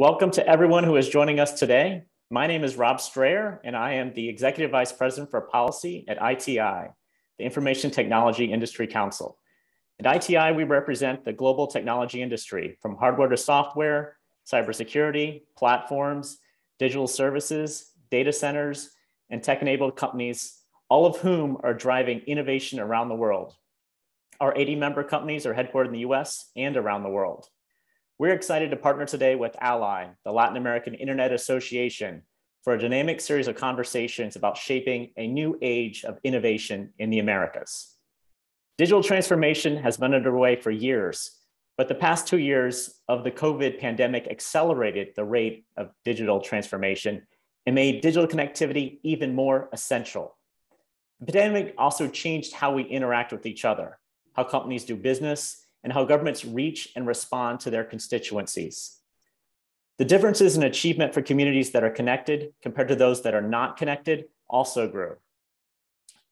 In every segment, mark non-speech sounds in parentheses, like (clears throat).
Welcome to everyone who is joining us today. My name is Rob Strayer, and I am the Executive Vice President for Policy at ITI, the Information Technology Industry Council. At ITI, we represent the global technology industry from hardware to software, cybersecurity, platforms, digital services, data centers, and tech-enabled companies, all of whom are driving innovation around the world. Our 80 member companies are headquartered in the US and around the world. We're excited to partner today with ALAI, the Latin American Internet Association, for a dynamic series of conversations about shaping a new age of innovation in the Americas. Digital transformation has been underway for years, but the past two years of the COVID pandemic accelerated the rate of digital transformation and made digital connectivity even more essential. The pandemic also changed how we interact with each other, how companies do business, and how governments reach and respond to their constituencies. The differences in achievement for communities that are connected compared to those that are not connected also grew.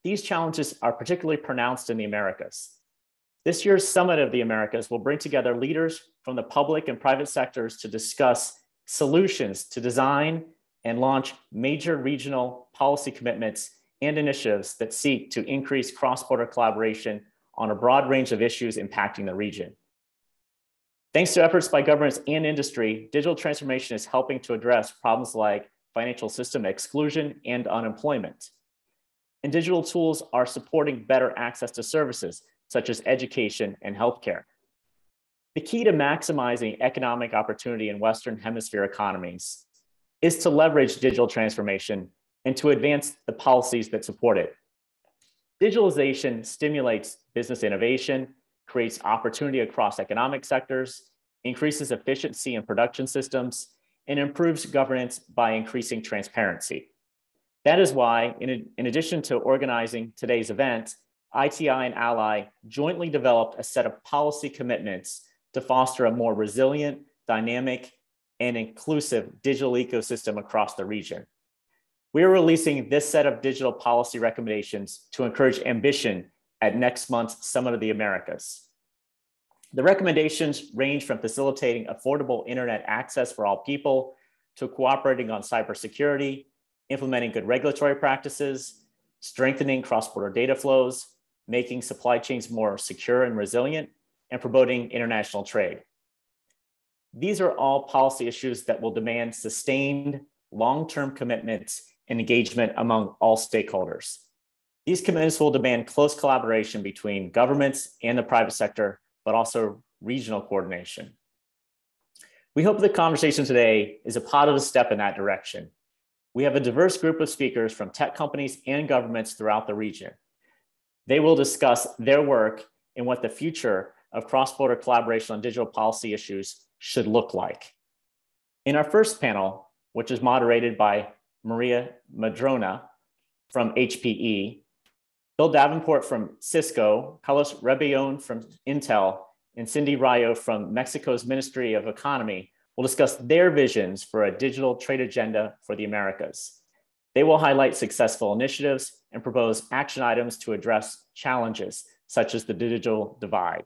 These challenges are particularly pronounced in the Americas. This year's Summit of the Americas will bring together leaders from the public and private sectors to discuss solutions to design and launch major regional policy commitments and initiatives that seek to increase cross-border collaboration on a broad range of issues impacting the region. Thanks to efforts by governments and industry, digital transformation is helping to address problems like financial system exclusion and unemployment. And digital tools are supporting better access to services such as education and healthcare. The key to maximizing economic opportunity in Western Hemisphere economies is to leverage digital transformation and to advance the policies that support it. Digitalization stimulates business innovation, creates opportunity across economic sectors, increases efficiency in production systems, and improves governance by increasing transparency. That is why, in, in addition to organizing today's event, ITI and ALAI jointly developed a set of policy commitments to foster a more resilient, dynamic, and inclusive digital ecosystem across the region. We are releasing this set of digital policy recommendations to encourage ambition at next month's Summit of the Americas. The recommendations range from facilitating affordable internet access for all people to cooperating on cybersecurity, implementing good regulatory practices, strengthening cross-border data flows, making supply chains more secure and resilient, and promoting international trade. These are all policy issues that will demand sustained long-term commitments and engagement among all stakeholders. These commitments will demand close collaboration between governments and the private sector, but also regional coordination. We hope the conversation today is a positive step in that direction. We have a diverse group of speakers from tech companies and governments throughout the region. They will discuss their work and what the future of cross-border collaboration on digital policy issues should look like. In our first panel, which is moderated by Maria Madrona from HPE, Bill Davenport from Cisco, Carlos Rebellon from Intel, and Cindy Rayo from Mexico's Ministry of Economy will discuss their visions for a digital trade agenda for the Americas. They will highlight successful initiatives and propose action items to address challenges such as the digital divide.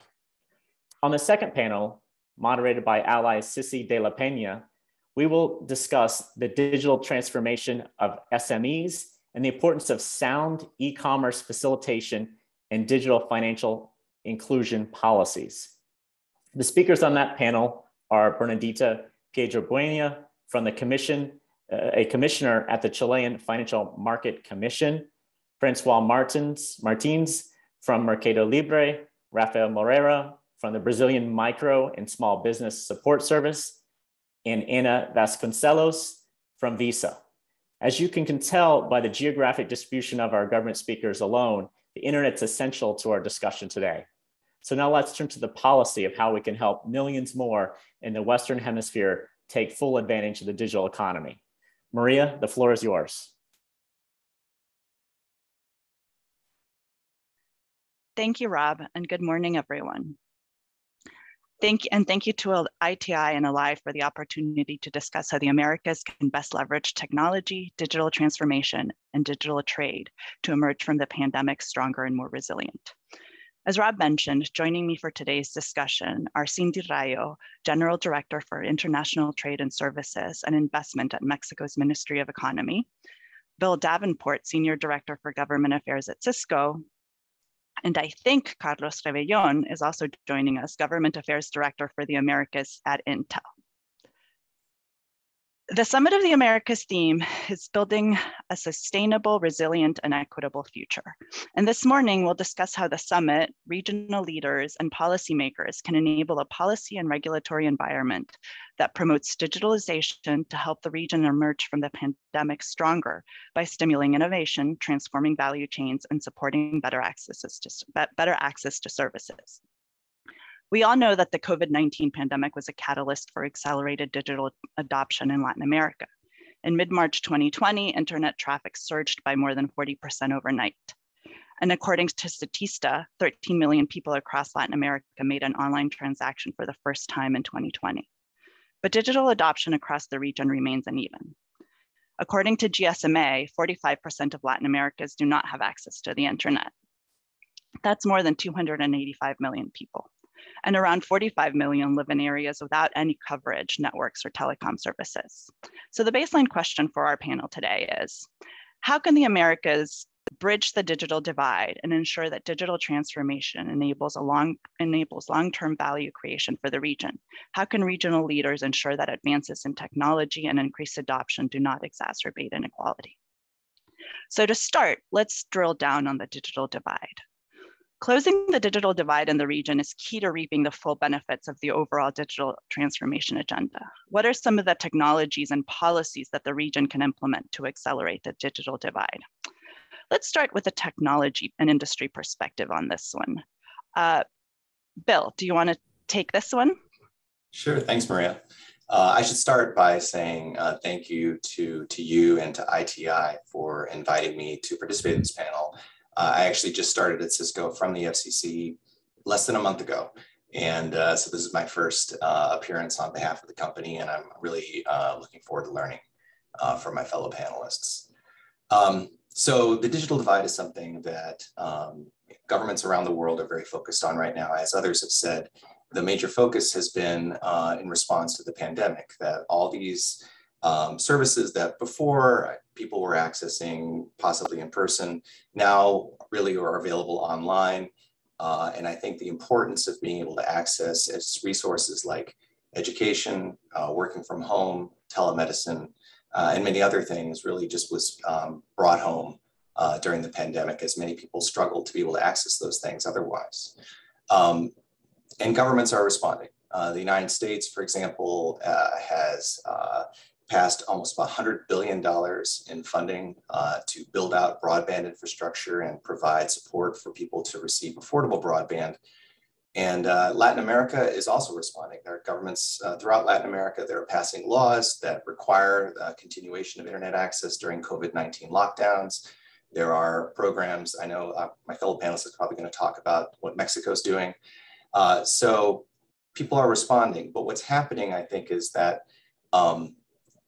On the second panel, moderated by ALAI Sissy de la Peña, we will discuss the digital transformation of SMEs and the importance of sound e-commerce facilitation and digital financial inclusion policies. The speakers on that panel are Bernardita Piedrabuena from the Commission, uh, a commissioner at the Chilean Financial Market Commission, Francois Martins, Martins from Mercado Libre, Rafael Moreira from the Brazilian Micro and Small Business Support Service, and Ana Vasconcelos from Visa. As you can tell by the geographic distribution of our government speakers alone, the internet's essential to our discussion today. So now let's turn to the policy of how we can help millions more in the Western Hemisphere take full advantage of the digital economy. Maria, the floor is yours. Thank you, Rob, and good morning, everyone. Thank, and thank you to ITI and ALAI for the opportunity to discuss how the Americas can best leverage technology, digital transformation, and digital trade to emerge from the pandemic stronger and more resilient. As Rob mentioned, joining me for today's discussion are Cindy Rayo, General Director for International Trade and Services and Investment at Mexico's Ministry of Economy, Bill Davenport, Senior Director for Government Affairs at Cisco, and I think Carlos Rebellon is also joining us, Government Affairs Director for the Americas at Intel. The Summit of the Americas theme is building a sustainable, resilient, and equitable future. And this morning, we'll discuss how the summit, regional leaders, and policymakers can enable a policy and regulatory environment that promotes digitalization to help the region emerge from the pandemic stronger by stimulating innovation, transforming value chains, and supporting better access to, better access to services. We all know that the COVID-19 pandemic was a catalyst for accelerated digital adoption in Latin America. In mid-March 2020, internet traffic surged by more than 40% overnight. And according to Statista, 13 million people across Latin America made an online transaction for the first time in 2020. But digital adoption across the region remains uneven. According to GSMA, 45% of Latin Americans do not have access to the internet. That's more than 285 million people and around 45 million live in areas without any coverage, networks, or telecom services. So the baseline question for our panel today is, how can the Americas bridge the digital divide and ensure that digital transformation enables enables long-term value creation for the region? How can regional leaders ensure that advances in technology and increased adoption do not exacerbate inequality? So to start, let's drill down on the digital divide. Closing the digital divide in the region is key to reaping the full benefits of the overall digital transformation agenda. What are some of the technologies and policies that the region can implement to accelerate the digital divide? Let's start with a technology and industry perspective on this one. Uh, Bill, do you want to take this one? Sure, thanks, Maria. Uh, I should start by saying uh, thank you to, to you and to ITI for inviting me to participate in this panel. Uh, I actually just started at Cisco from the FCC less than a month ago. And uh, so this is my first uh, appearance on behalf of the company, and I'm really uh, looking forward to learning uh, from my fellow panelists. Um, so the digital divide is something that um, governments around the world are very focused on right now. As others have said, the major focus has been uh, in response to the pandemic, that all these um, services that before people were accessing possibly in person now really are available online. Uh, and I think the importance of being able to access resources like education, uh, working from home, telemedicine, uh, and many other things really just was um, brought home uh, during the pandemic as many people struggled to be able to access those things otherwise. Um, and governments are responding. Uh, the United States, for example, uh, has passed almost $100 billion in funding uh, to build out broadband infrastructure and provide support for people to receive affordable broadband. And uh, Latin America is also responding. There are governments uh, throughout Latin America that are passing laws that require the continuation of internet access during COVID-19 lockdowns. There are programs, I know uh, my fellow panelists are probably gonna talk about what Mexico's doing. Uh, so people are responding, but what's happening, I think, is that um,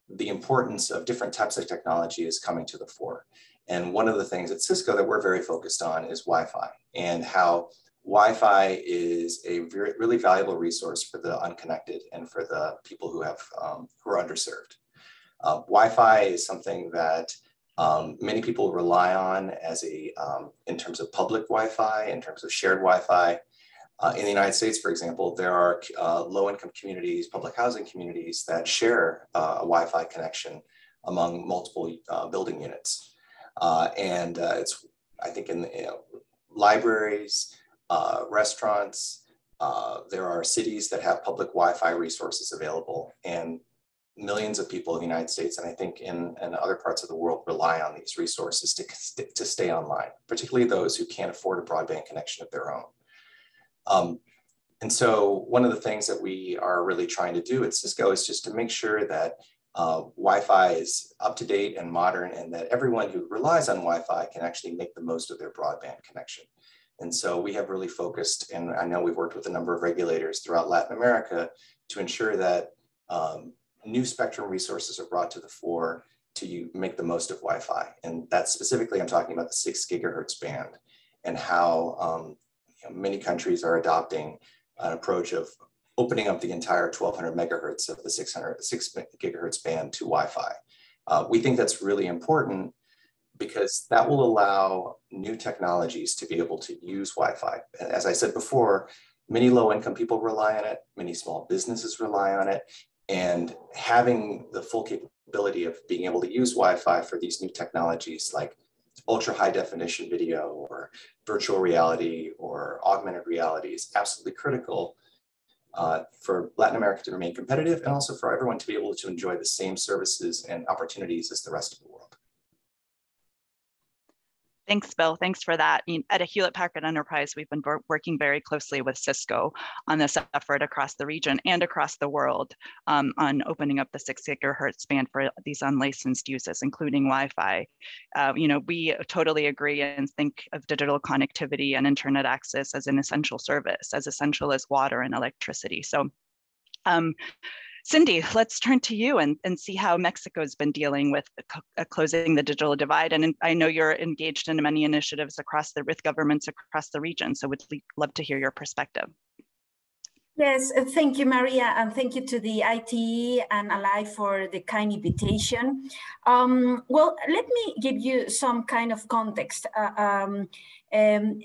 the importance of different types of technology is coming to the fore. And one of the things at Cisco that we're very focused on is Wi-Fi and how Wi-Fi is a very, really valuable resource for the unconnected and for the people who have um, who are underserved. Uh, Wi-Fi is something that um, many people rely on as a um, in terms of public Wi-Fi, in terms of shared Wi-Fi. Uh, in the United States, for example, there are uh, low-income communities, public housing communities that share uh, a Wi-Fi connection among multiple uh, building units. Uh, and uh, it's, I think, in the, you know, libraries, restaurants, there are cities that have public Wi-Fi resources available. And millions of people in the United States, and I think in, in other parts of the world, rely on these resources to, to stay online, particularly those who can't afford a broadband connection of their own. Um, and so one of the things that we are really trying to do at Cisco is just to make sure that uh, Wi-Fi is up to date and modern and that everyone who relies on Wi-Fi can actually make the most of their broadband connection. And so we have really focused, and I know we've worked with a number of regulators throughout Latin America to ensure that um, new spectrum resources are brought to the fore to make the most of Wi-Fi. And that specifically, I'm talking about the six gigahertz band and how um, know, many countries are adopting an approach of opening up the entire 1200 megahertz of the 600, 6 gigahertz band to Wi-Fi. Uh, we think that's really important because that will allow new technologies to be able to use Wi-Fi. As I said before, many low-income people rely on it, many small businesses rely on it, and having the full capability of being able to use Wi-Fi for these new technologies like ultra high definition video or virtual reality or augmented reality is absolutely critical uh, for Latin America to remain competitive and also for everyone to be able to enjoy the same services and opportunities as the rest of the world. Thanks, Bill. Thanks for that. At a Hewlett Packard Enterprise, we've been working very closely with Cisco on this effort across the region and across the world um, on opening up the six gigahertz band for these unlicensed uses, including Wi-Fi. Uh, you know, we totally agree and think of digital connectivity and internet access as an essential service, as essential as water and electricity. So um, Cindy, let's turn to you and, and see how Mexico's been dealing with uh, closing the digital divide. And I know you're engaged in many initiatives across the with governments across the region. So would love to hear your perspective. Yes, uh, thank you, Maria, and thank you to the ITE and ALAI for the kind invitation. Um, well, let me give you some kind of context. Uh, um, um,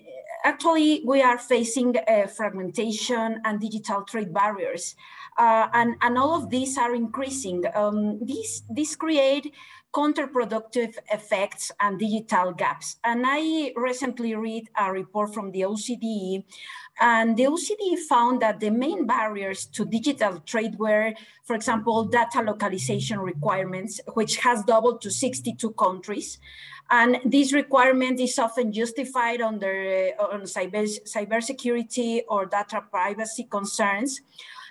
actually, we are facing uh, fragmentation and digital trade barriers uh, and, and all of these are increasing. Um, these, these create counterproductive effects and digital gaps. And I recently read a report from the OCDE, and the OCDE found that the main barriers to digital trade were, for example, data localization requirements, which has doubled to 62 countries. And this requirement is often justified under uh, on cyber, cybersecurity or data privacy concerns.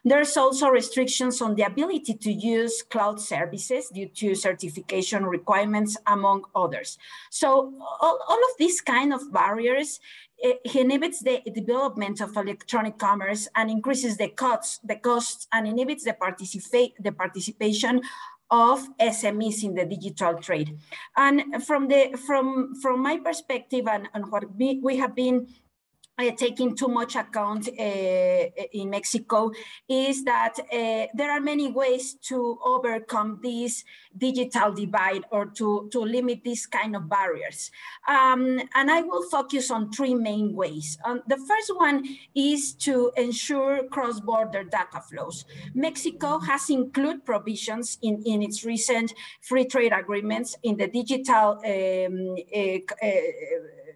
There's also restrictions on the ability to use cloud services due to certification requirements, among others. So all, all of these kind of barriers it inhibits the development of electronic commerce and increases the costs, the costs and inhibits the, participate, the participation of SMEs in the digital trade. And from the from from my perspective and, and what we, we have been uh, taking too much account uh, in Mexico is that uh, there are many ways to overcome this digital divide or to, to limit these kind of barriers. Um, and I will focus on three main ways. Um, the first one is to ensure cross-border data flows. Mexico has included provisions in, in its recent free trade agreements in the digital um, uh, uh,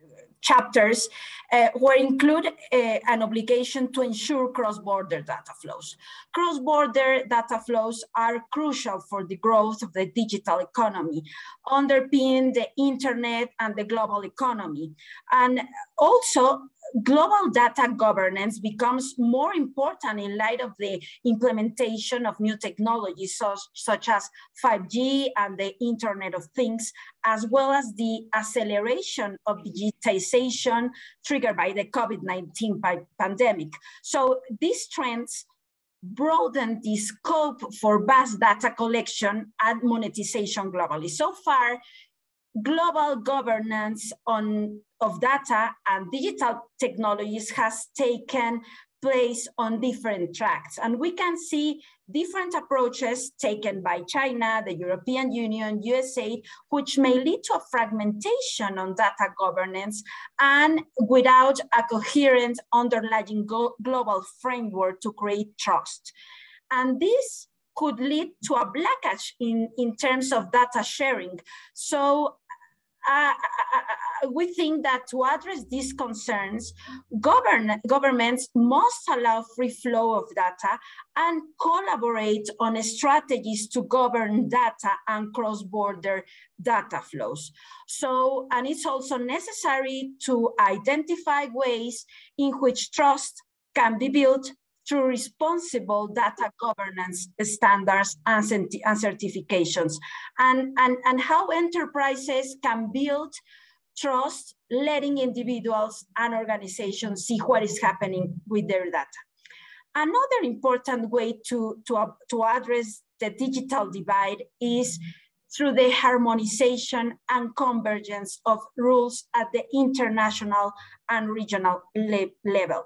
chapters uh, include uh, an obligation to ensure cross-border data flows. Cross-border data flows are crucial for the growth of the digital economy, underpin the internet and the global economy. And also global data governance becomes more important in light of the implementation of new technologies such, such as 5G and the Internet of Things, as well as the acceleration of digitization triggered by the COVID-19 pandemic. So these trends broaden the scope for vast data collection and monetization globally. So far, global governance on of data and digital technologies has taken place on different tracks. And we can see different approaches taken by China, the European Union, USA, which may lead to a fragmentation on data governance and without a coherent underlying global framework to create trust. And this could lead to a blockage in, in terms of data sharing. So Uh, uh, uh, uh, we think that to address these concerns, govern, governments must allow free flow of data and collaborate on strategies to govern data and cross-border data flows. So, and it's also necessary to identify ways in which trust can be built through responsible data governance standards and, and certifications, and, and, and how enterprises can build trust, letting individuals and organizations see what is happening with their data. Another important way to, to, to address the digital divide is through the harmonization and convergence of rules at the international and regional le level.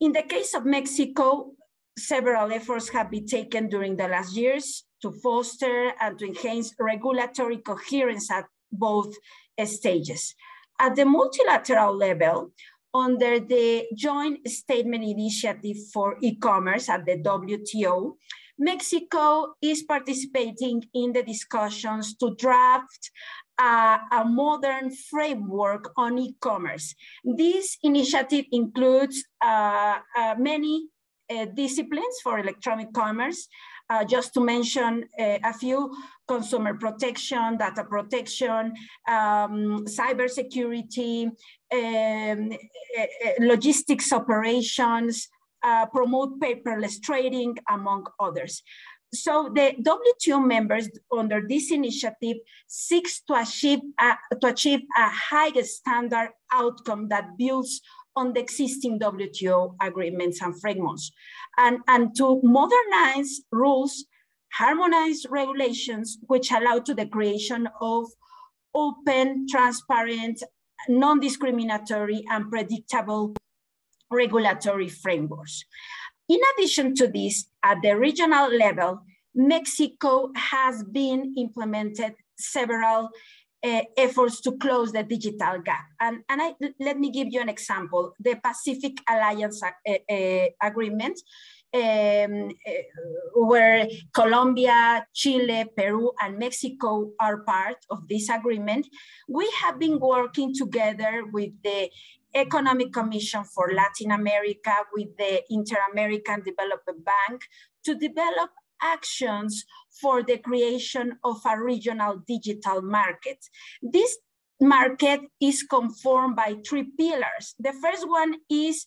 In the case of Mexico, several efforts have been taken during the last years to foster and to enhance regulatory coherence at both stages. At the multilateral level, under the Joint Statement Initiative for E-Commerce at the WTO, Mexico is participating in the discussions to draft uh, a modern framework on e-commerce. This initiative includes uh, uh, many uh, disciplines for electronic commerce, uh, just to mention uh, a few, consumer protection, data protection, um, cybersecurity, um, logistics operations, uh, promote paperless trading, among others. So the WTO members under this initiative seeks to achieve a, to achieve a higher standard outcome that builds on the existing WTO agreements and frameworks, and, and to modernize rules, harmonize regulations, which allow to the creation of open, transparent, non-discriminatory, and predictable regulatory frameworks. In addition to this, at the regional level, Mexico has been implemented several uh, efforts to close the digital gap. And, and I, let me give you an example. The Pacific Alliance uh, uh, Agreement, um, where Colombia, Chile, Peru, and Mexico are part of this agreement, we have been working together with the Economic Commission for Latin America, with the Inter-American Development Bank to develop actions for the creation of a regional digital market. This market is conformed by three pillars. The first one is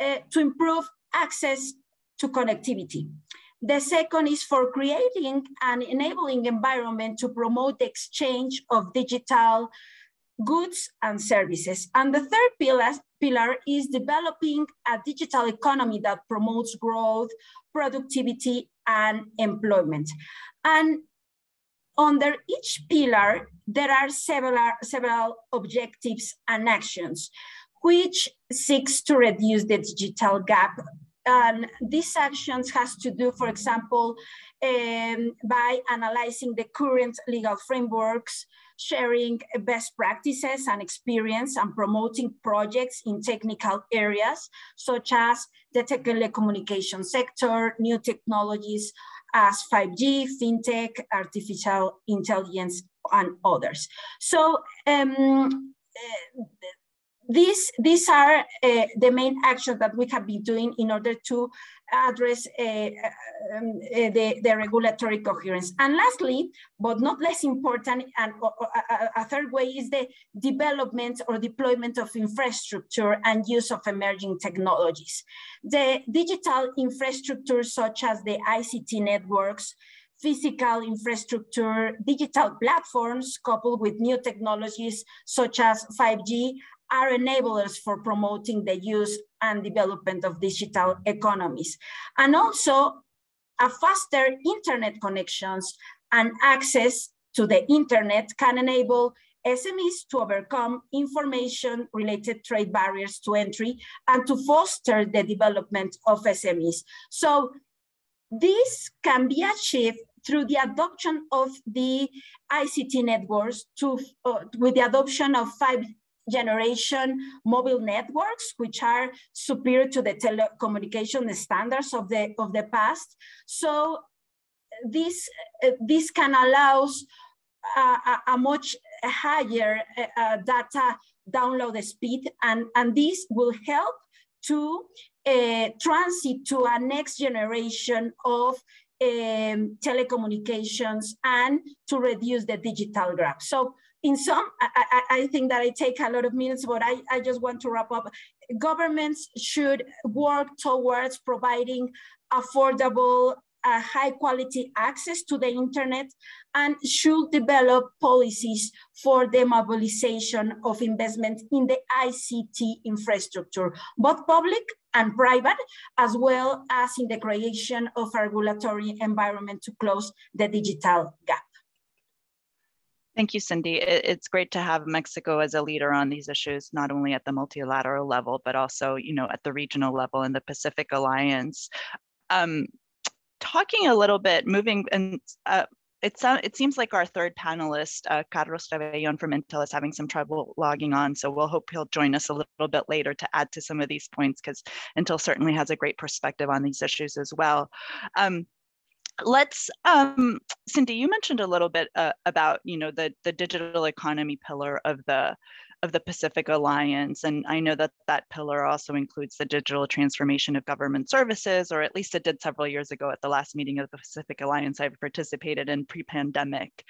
uh, to improve access to connectivity. The second is for creating an enabling environment to promote the exchange of digital goods and services. And the third pillar, pillar is developing a digital economy that promotes growth, productivity, and employment. And under each pillar, there are several, several objectives and actions, which seeks to reduce the digital gap. And these actions has to do, for example, um, by analyzing the current legal frameworks, sharing best practices and experience and promoting projects in technical areas, such as the telecommunication sector, new technologies as 5G, fintech, artificial intelligence, and others. So um, these, these are uh, the main actions that we have been doing in order to address uh, um, uh, the, the regulatory coherence. And lastly, but not less important, and a, a third way is the development or deployment of infrastructure and use of emerging technologies. The digital infrastructure such as the ICT networks, physical infrastructure, digital platforms coupled with new technologies such as 5G are enablers for promoting the use and development of digital economies. And also a faster internet connections and access to the internet can enable SMEs to overcome information related trade barriers to entry and to foster the development of SMEs. So this can be achieved through the adoption of the ICT networks to, uh, with the adoption of 5 generation mobile networks, which are superior to the telecommunication standards of the, of the past. So this, uh, this can allow a, a, much higher uh, data download speed, and, and this will help to uh, transit to a next generation of um, telecommunications and to reduce the digital gap. So in some, I, I, think that I take a lot of minutes, but I, I just want to wrap up. Governments should work towards providing affordable, uh, high quality access to the internet and should develop policies for the mobilization of investment in the ICT infrastructure, both public and private, as well as in the creation of a regulatory environment to close the digital gap. Thank you, Cindy. It's great to have Mexico as a leader on these issues, not only at the multilateral level, but also, you know, at the regional level in the Pacific Alliance. Um, talking a little bit, moving and uh, it, it seems like our third panelist, uh, Carlos Rebellon from Intel, is having some trouble logging on. So we'll hope he'll join us a little bit later to add to some of these points because Intel certainly has a great perspective on these issues as well. Um, let's um, cindy you mentioned a little bit uh, about you know the the digital economy pillar of the of the Pacific Alliance. And I know that that pillar also includes the digital transformation of government services, or at least it did several years ago at the last meeting of the Pacific Alliance I've participated in pre-pandemic.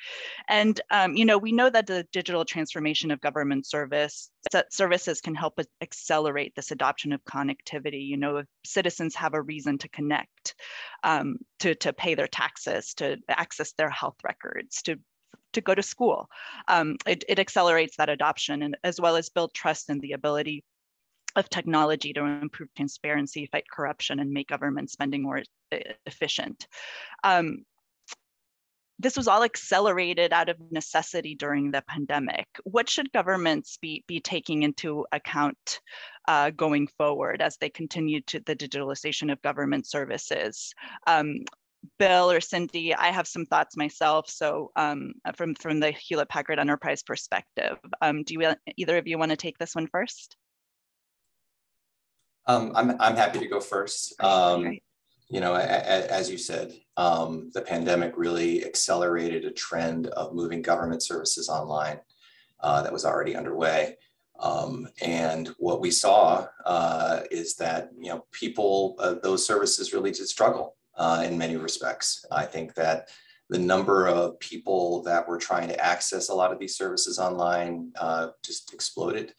And, um, you know, we know that the digital transformation of government service services can help accelerate this adoption of connectivity. You know, if citizens have a reason to connect, um, to, to pay their taxes, to access their health records, to to go to school. Um, it, it accelerates that adoption and as well as build trust in the ability of technology to improve transparency, fight corruption, and make government spending more efficient. Um, this was all accelerated out of necessity during the pandemic. What should governments be, be taking into account uh, going forward as they continue to the digitalization of government services? Um, Bill or Cindy, I have some thoughts myself. So um, from, from the Hewlett Packard Enterprise perspective, um, do you, either of you want to take this one first? Um, I'm, I'm happy to go first. Um, you know, a, a, as you said, um, the pandemic really accelerated a trend of moving government services online uh, that was already underway. Um, and what we saw uh, is that, you know, people, uh, those services really did struggle uh, in many respects. I think that the number of people that were trying to access a lot of these services online uh, just exploded.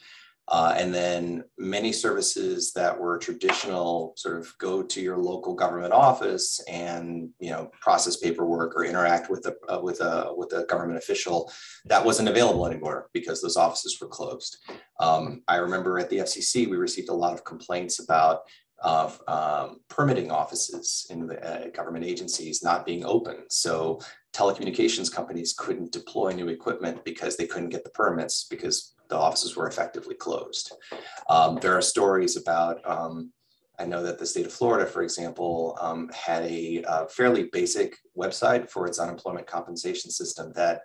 Uh, and then many services that were traditional sort of go to your local government office and you know process paperwork or interact with a uh, with a with a government official that wasn't available anymore because those offices were closed. Um, I remember at the FCC we received a lot of complaints about of um, permitting offices in the uh, government agencies not being open. So telecommunications companies couldn't deploy new equipment because they couldn't get the permits because the offices were effectively closed. Um, there are stories about, um, I know that the state of Florida, for example, um, had a, a fairly basic website for its unemployment compensation system that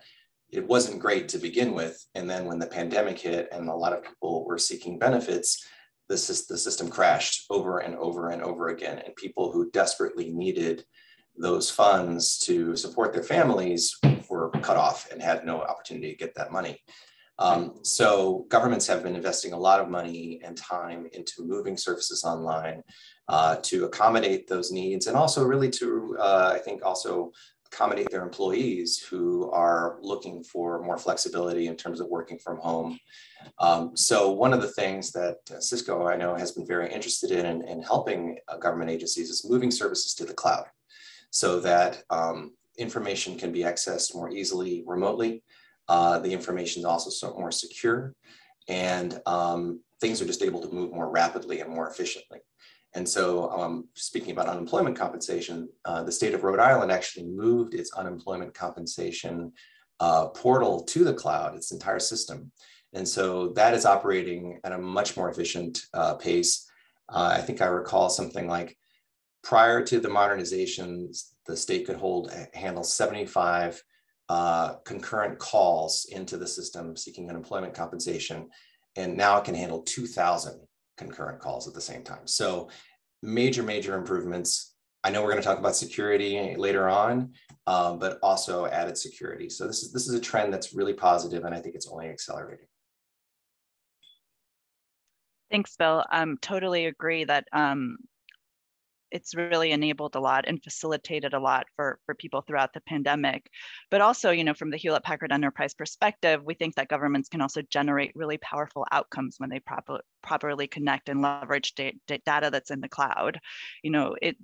it wasn't great to begin with. And then when the pandemic hit and a lot of people were seeking benefits, the, the system crashed over and over and over again. And people who desperately needed those funds to support their families were cut off and had no opportunity to get that money. Um, so governments have been investing a lot of money and time into moving services online uh, to accommodate those needs and also really to, uh, I think, also accommodate their employees who are looking for more flexibility in terms of working from home. Um, so one of the things that uh, Cisco, I know, has been very interested in in, in helping uh, government agencies is moving services to the cloud so that um, information can be accessed more easily remotely. Uh, the information is also so more secure and um, things are just able to move more rapidly and more efficiently. And so um, speaking about unemployment compensation, uh, the state of Rhode Island actually moved its unemployment compensation uh, portal to the cloud, its entire system. And so that is operating at a much more efficient uh, pace. Uh, I think I recall something like prior to the modernization, the state could hold, handle 75 uh, concurrent calls into the system seeking unemployment compensation. And now it can handle 2,000 concurrent calls at the same time. So major, major improvements. I know we're going to talk about security later on, um, but also added security. So this is this is a trend that's really positive, and I think it's only accelerating. Thanks, Bill. I um, totally agree that um, it's really enabled a lot and facilitated a lot for, for people throughout the pandemic. But also, you know, from the Hewlett Packard Enterprise perspective, we think that governments can also generate really powerful outcomes when they proper, properly connect and leverage da data that's in the cloud. You know, it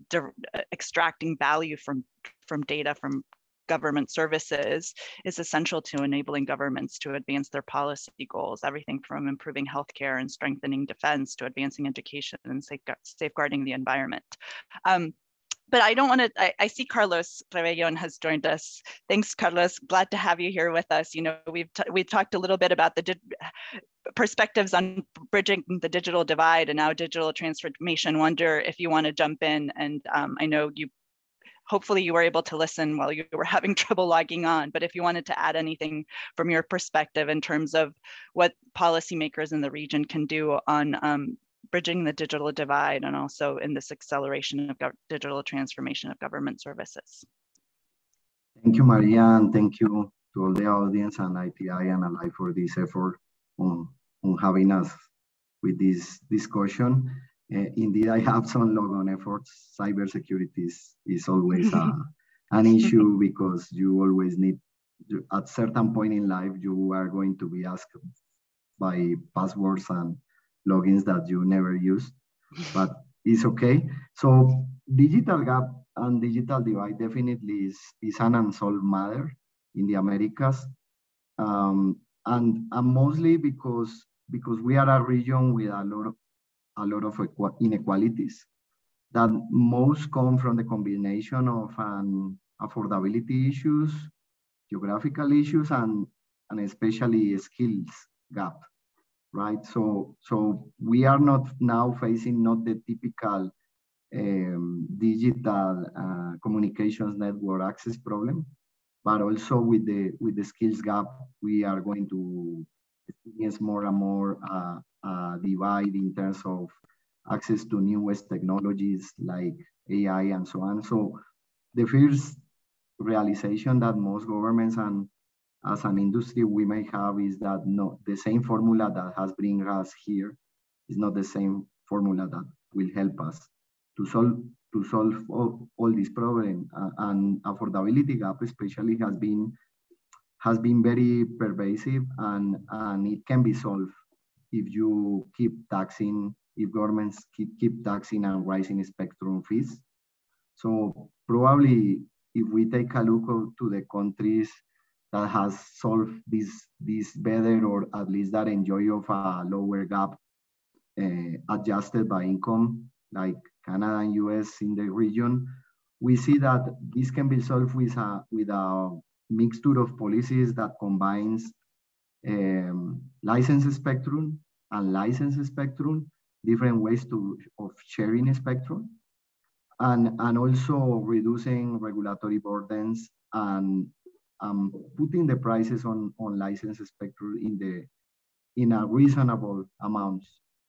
extracting value from from data from government services is essential to enabling governments to advance their policy goals, everything from improving healthcare and strengthening defense to advancing education and safeguarding the environment. Um, but I don't want to, I, I, see Carlos Rebellon has joined us. Thanks, Carlos. Glad to have you here with us. You know, we've, we've talked a little bit about the perspectives on bridging the digital divide and now digital transformation. Wonder if you want to jump in. And um, I know you, hopefully you were able to listen while you were (laughs) having trouble logging on, but if you wanted to add anything from your perspective in terms of what policymakers in the region can do on um, bridging the digital divide and also in this acceleration of digital transformation of government services. Thank you, Maria, and thank you to all the audience and ITI and ALAI for this effort on, on having us with this discussion. Uh, indeed, I have some logon efforts. Cybersecurity is, is always a, (laughs) an issue because you always need, at certain point in life, you are going to be asked by passwords and logins that you never use, but it's okay. So digital gap and digital divide definitely is, is an unsolved matter in the Americas. Um, and, and mostly because, because we are a region with a lot of, a lot of inequalities that most come from the combination of an affordability issues, geographical issues, and, and especially skills gap right? So, so we are not now facing not the typical um, digital uh, communications network access problem, but also with the with the skills gap, we are going to experience more and more uh, divide in terms of access to newest technologies like AI and so on. So the first realization that most governments and as an industry we may have is that no, the same formula that has bring us here is not the same formula that will help us to solve to solve all, all these problems. Uh, and affordability gap especially has been has been very pervasive and, and it can be solved if you keep taxing, if governments keep, keep taxing and rising spectrum fees. So probably if we take a look to the countries that has solved this this better or at least that enjoy of a lower gap uh, adjusted by income like Canada and US in the region, we see that this can be solved with a, with a mixture of policies that combines um, license spectrum and license spectrum, different ways to, of sharing spectrum, and, and also reducing regulatory burdens and um, putting the prices on, on license spectrum in the in a reasonable amount.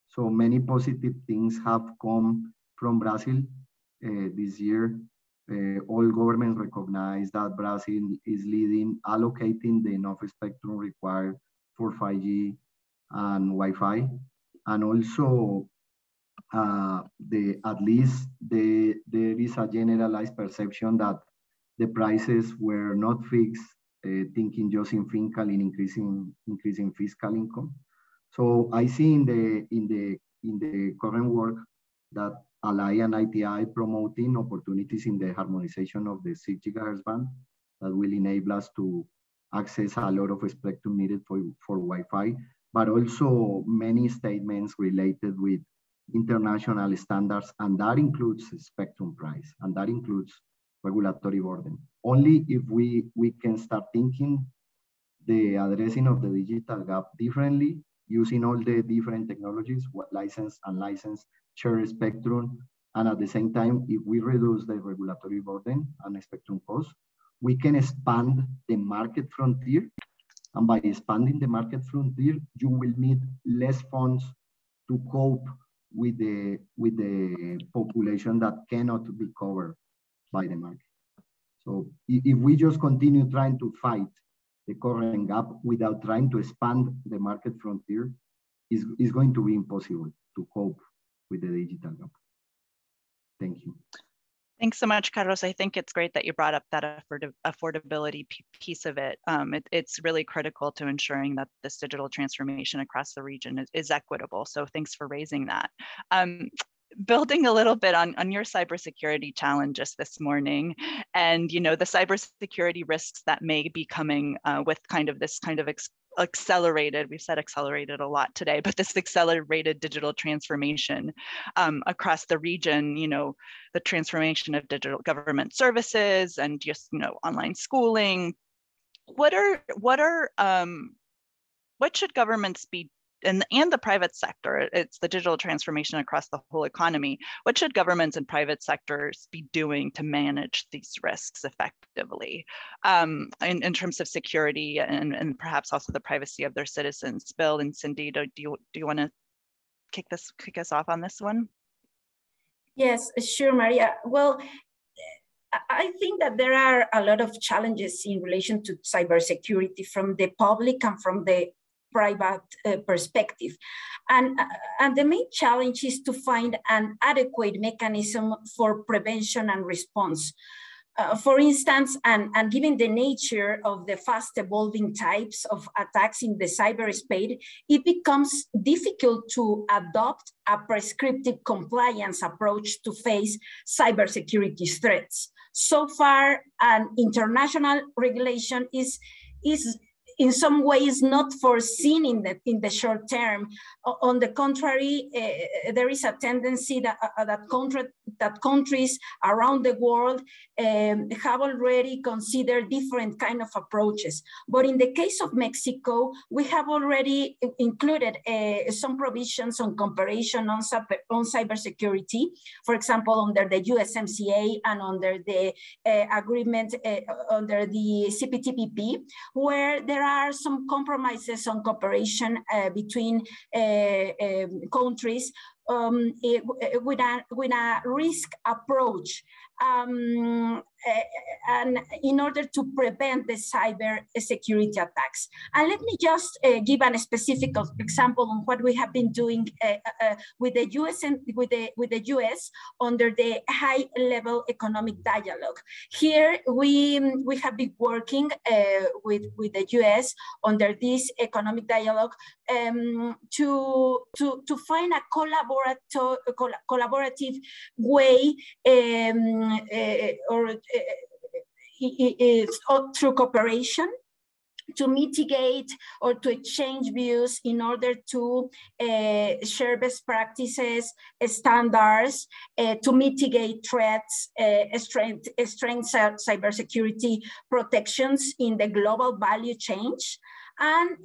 So many positive things have come from Brazil uh, this year. Uh, all governments recognize that Brazil is leading, allocating the enough spectrum required for 5G and Wi-Fi, and also uh, the at least the, there is a generalized perception that the prices were not fixed, uh, thinking just in fiscal in increasing increasing fiscal income. So I see in the in the in the current work that ALAI and ITI promoting opportunities in the harmonization of the 6 gigahertz band that will enable us to access a lot of spectrum needed for, for Wi-Fi, but also many statements related with international standards, and that includes spectrum price, and that includes regulatory burden. Only if we, we can start thinking the addressing of the digital gap differently, using all the different technologies, what license and license, share spectrum, and at the same time, if we reduce the regulatory burden and spectrum cost, we can expand the market frontier. And by expanding the market frontier, you will need less funds to cope with the with the population that cannot be covered by the market. So if we just continue trying to fight the current gap without trying to expand the market frontier, is is going to be impossible to cope with the digital. Thank you. Thanks so much, Carlos. I think it's great that you brought up that affordability piece of it. Um, it. It's really critical to ensuring that this digital transformation across the region is, is equitable. So thanks for raising that. Um, building a little bit on, on your cybersecurity challenges this morning and you know the cybersecurity risks that may be coming uh, with kind of this kind of accelerated we've said accelerated a lot today but this accelerated digital transformation um, across the region you know the transformation of digital government services and just you know online schooling. What are what are um, what should governments be and, and the private sector, it's the digital transformation across the whole economy. What should governments and private sectors be doing to manage these risks effectively um, in, in terms of security and, and perhaps also the privacy of their citizens? Bill and Cindy, do, do you, do you want to kick this kick us off on this one? Yes, sure, Maria. Well, I think that there are a lot of challenges in relation to cybersecurity from the public and from the private uh, perspective. And, uh, and the main challenge is to find an adequate mechanism for prevention and response. Uh, for instance, and, and given the nature of the fast evolving types of attacks in the cyberspace, it becomes difficult to adopt a prescriptive compliance approach to face cybersecurity threats. So far, an international regulation is, is in some ways not foreseen in the, in the short term. On the contrary, uh, there is a tendency that, uh, that, contra- that countries around the world um, have already considered different kind of approaches. But in the case of Mexico, we have already included uh, some provisions on cooperation on, on cybersecurity, for example, under the USMCA and under the uh, agreement uh, under the CPTPP, where there there are some compromises on cooperation uh, between uh, um, countries um, with, a, with a risk approach um, and in order to prevent the cyber security attacks. And let me just uh, give a specific example on what we have been doing uh, uh, with the US and with the with the US under the high level economic dialogue. Here we we have been working with with the US under this economic dialogue um, to to to find a collaborative collaborative way um, uh, or eh, through cooperation to mitigate or to exchange views in order to uh, share best practices, standards, uh, to mitigate threats, uh, strength, strength cybersecurity protections in the global value chain, and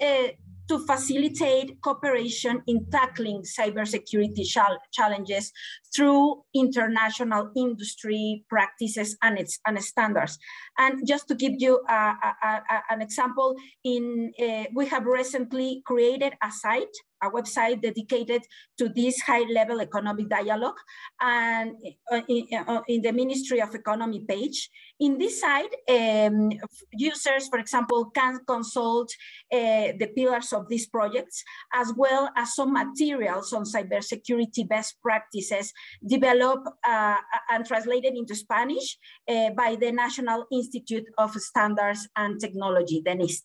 to facilitate cooperation in tackling cybersecurity challenges through international industry practices and its and standards. And just to give you a, a, a, an example, in uh, we have recently created a site a website dedicated to this high-level economic dialogue and uh, in, uh, in, the Ministry of Economy page. In this site, um, users, for example, can consult uh, the pillars of these projects, as well as some materials on cybersecurity best practices developed uh, and translated into Spanish uh, by the National Institute of Standards and Technology, the NIST.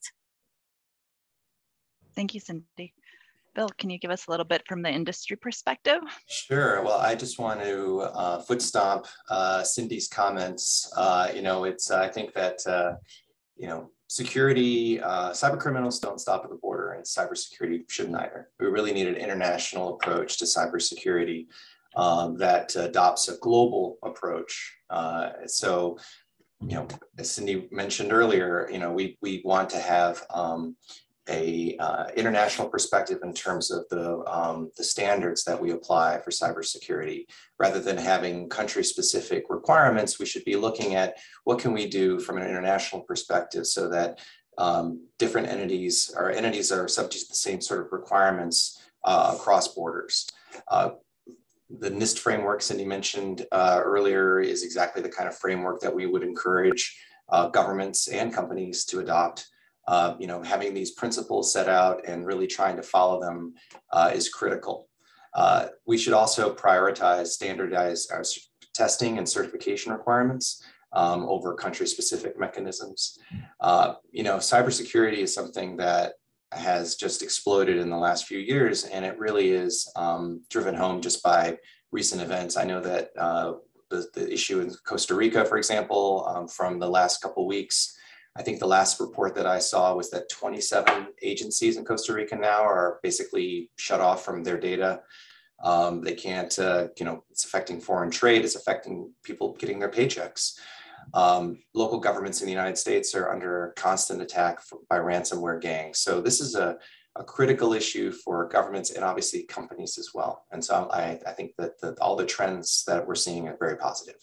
Thank you, Cindy. Bill, can you give us a little bit from the industry perspective? Sure. Well, I just want to uh, foot stomp uh, Cindy's comments. Uh, you know, it's I think that uh, you know security, uh, cyber criminals don't stop at the border, and cybersecurity shouldn't either. We really need an international approach to cybersecurity um, that adopts a global approach. Uh, so you know, as Cindy mentioned earlier, you know, we, we want to have um, a uh, international perspective in terms of the, um, the standards that we apply for cybersecurity. Rather than having country-specific requirements, we should be looking at what can we do from an international perspective so that um, different entities or entities are subject to the same sort of requirements uh, across borders. Uh, the NIST framework Cindy mentioned uh, earlier is exactly the kind of framework that we would encourage uh, governments and companies to adopt uh, you know, having these principles set out and really trying to follow them uh, is critical. Uh, we should also prioritize standardized our testing and certification requirements um, over country-specific mechanisms. Uh, you know, cybersecurity is something that has just exploded in the last few years, and it really is um, driven home just by recent events. I know that uh, the, the, issue in Costa Rica, for example, um, from the last couple weeks, I think the last report that I saw was that 27 agencies in Costa Rica now are basically shut off from their data. Um, they can't, uh, you know, it's affecting foreign trade, it's affecting people getting their paychecks. Um, local governments in the United States are under constant attack by ransomware gangs. So this is a, a critical issue for governments and obviously companies as well. And so I, I think that the, all the trends that we're seeing are very positive.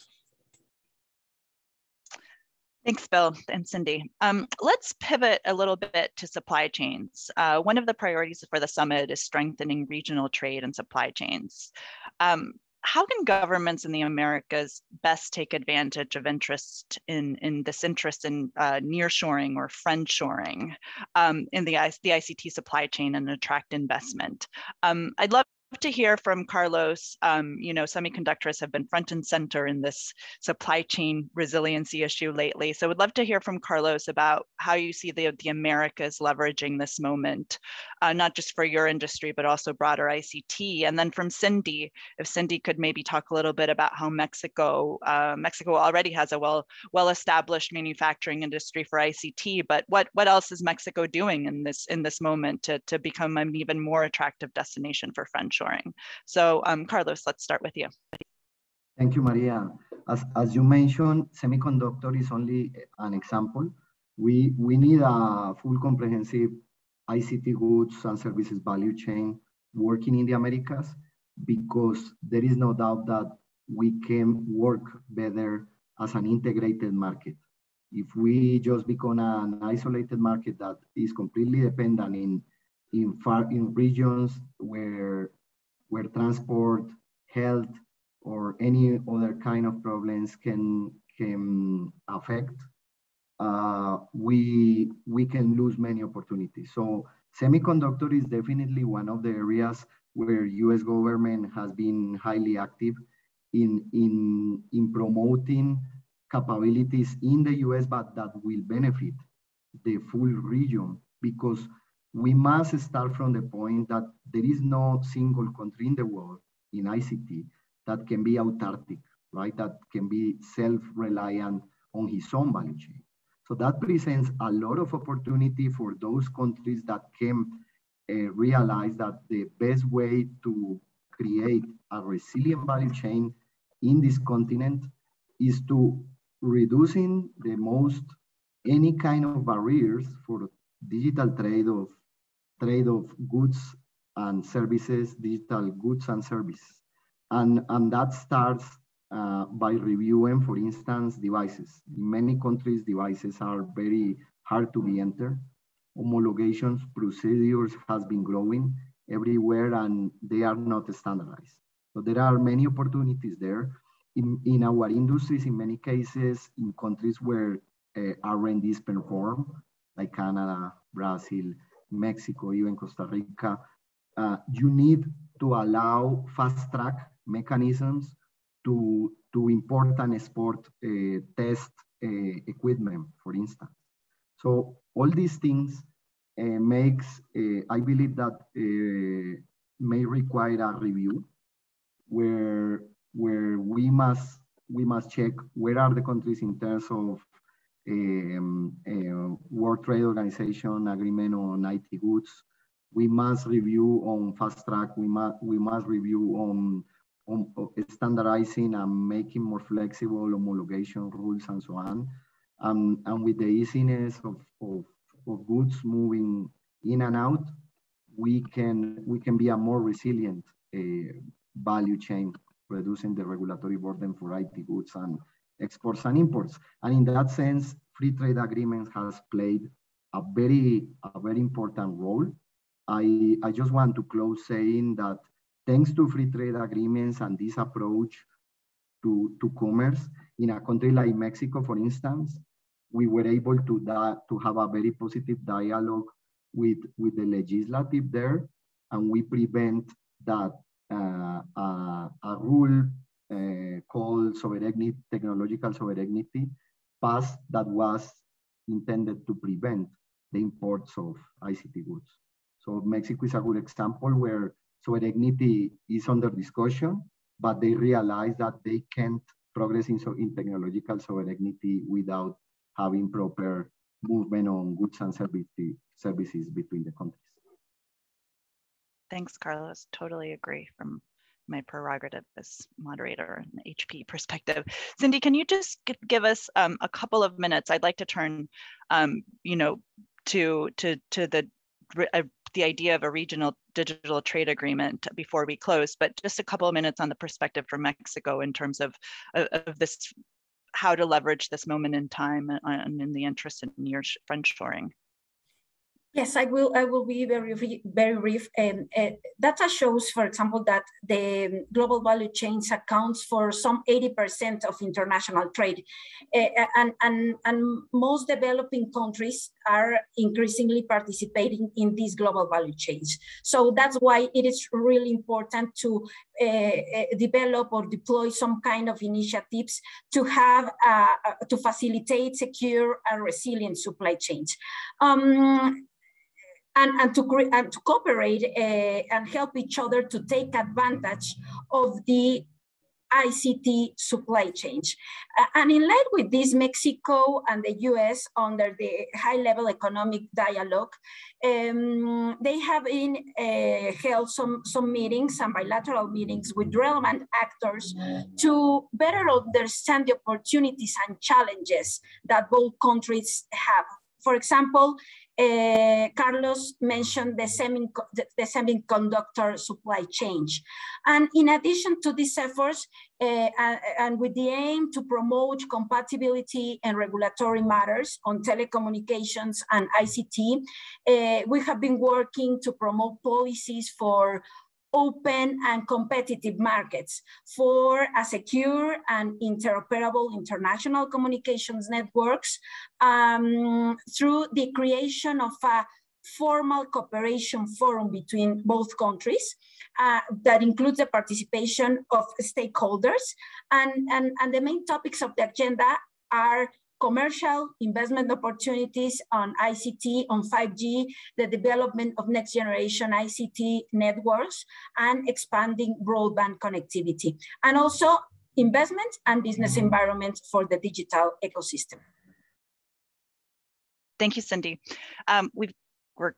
Thanks, Bill and Cindy. Um, let's pivot a little bit to supply chains. Uh, one of the priorities for the summit is strengthening regional trade and supply chains. Um, how can governments in the Americas best take advantage of interest in, in this interest in uh, nearshoring or friendshoring um, in the, the ICT supply chain and attract investment? Um, I'd love to hear from Carlos. Um, you know, semiconductors have been front and center in this supply chain resiliency issue lately. So, would love to hear from Carlos about how you see the, the Americas leveraging this moment, uh, not just for your industry, but also broader ICT. And then from Cindy, if Cindy could maybe talk a little bit about how Mexico, uh, Mexico already has a well well established manufacturing industry for ICT, but what what else is Mexico doing in this in this moment to to become an even more attractive destination for French So um, Carlos, let's start with you. Thank you, Maria. As, as you mentioned, semiconductor is only an example. We, we need a full comprehensive ICT goods and services value chain working in the Americas because there is no doubt that we can work better as an integrated market. If we just become an isolated market that is completely dependent in in far in regions where where transport, health, or any other kind of problems can, can affect, uh, we, we can lose many opportunities. So semiconductor is definitely one of the areas where US government has been highly active in, in, in promoting capabilities in the US, but that will benefit the full region because we must start from the point that there is no single country in the world in ICT that can be autarkic, right? That can be self-reliant on his own value chain. So that presents a lot of opportunity for those countries that can uh, realize that the best way to create a resilient value chain in this continent is to reducing the most any kind of barriers for digital trade of trade of goods and services, digital goods and services. And, and that starts uh, by reviewing, for instance, devices. In many countries, devices are very hard to be entered. Homologations procedures has been growing everywhere and they are not standardized. So there are many opportunities there. In, in our industries, in many cases, in countries where uh, R&D is performed, like Canada, Brazil, Mexico, even Costa Rica, uh, you need to allow fast track mechanisms to, to import and export uh, test uh, equipment, for instance. So all these things uh, makes, uh, I believe that uh, may require a review where, where we must we must check where are the countries in terms of um, uh, World Trade Organization agreement on IT goods. We must review on fast track. We must we must review on on standardizing and making more flexible homologation rules and so on. Um, and with the easiness of, of, of goods moving in and out, we can we can be a more resilient uh, value chain, reducing the regulatory burden for IT goods and exports and imports. And in that sense, free trade agreements has played a very, a very important role. I, I just want to close saying that thanks to free trade agreements and this approach to, to commerce, in a country like Mexico, for instance, we were able to, to have a very positive dialogue with, with the legislative there, and we prevent that uh, a, a rule uh, called sovereignty, technological sovereignty, passed that was intended to prevent the imports of ICT goods. So Mexico is a good example where sovereignty is under discussion, but they realize that they can't progress in, so in technological sovereignty without having proper movement on goods and services between the countries. Thanks, Carlos. Totally agree from my prerogative as moderator and HP perspective. Cindy, can you just give us um, a couple of minutes? I'd like to turn, um, you know, to to to the uh, the idea of a regional digital trade agreement before we close, but just a couple of minutes on the perspective from Mexico in terms of, of, of this, how to leverage this moment in time and in the interest in near friendshoring. Yes, I will. I will be very, very brief. Um, uh, data shows, for example, that the global value chains accounts for some 80% of international trade, uh, and and and most developing countries are increasingly participating in these global value chains. So that's why it is really important to uh, develop or deploy some kind of initiatives to have to facilitate secure and resilient supply chains. Um, and, and, to, and to cooperate uh, and help each other to take advantage of the ICT supply chain. Uh, and in line with this, Mexico and the US, under the high level economic dialogue, um, they have been uh, held some, some meetings, some bilateral meetings with relevant actors to better understand the opportunities and challenges that both countries have. For example, uh, Carlos mentioned the, semi the, semiconductor supply chain. And in addition to these efforts, uh, and with the aim to promote compatibility and regulatory matters on telecommunications and ICT, uh, we have been working to promote policies for open and competitive markets for a secure and interoperable international communications networks um, through the creation of a formal cooperation forum between both countries uh, that includes the participation of stakeholders. And, and, and the main topics of the agenda are commercial investment opportunities on ICT, on 5G, the development of next generation ICT networks, and expanding broadband connectivity. And also investment and business environment for the digital ecosystem. Thank you, Cindy. Um, we've, we're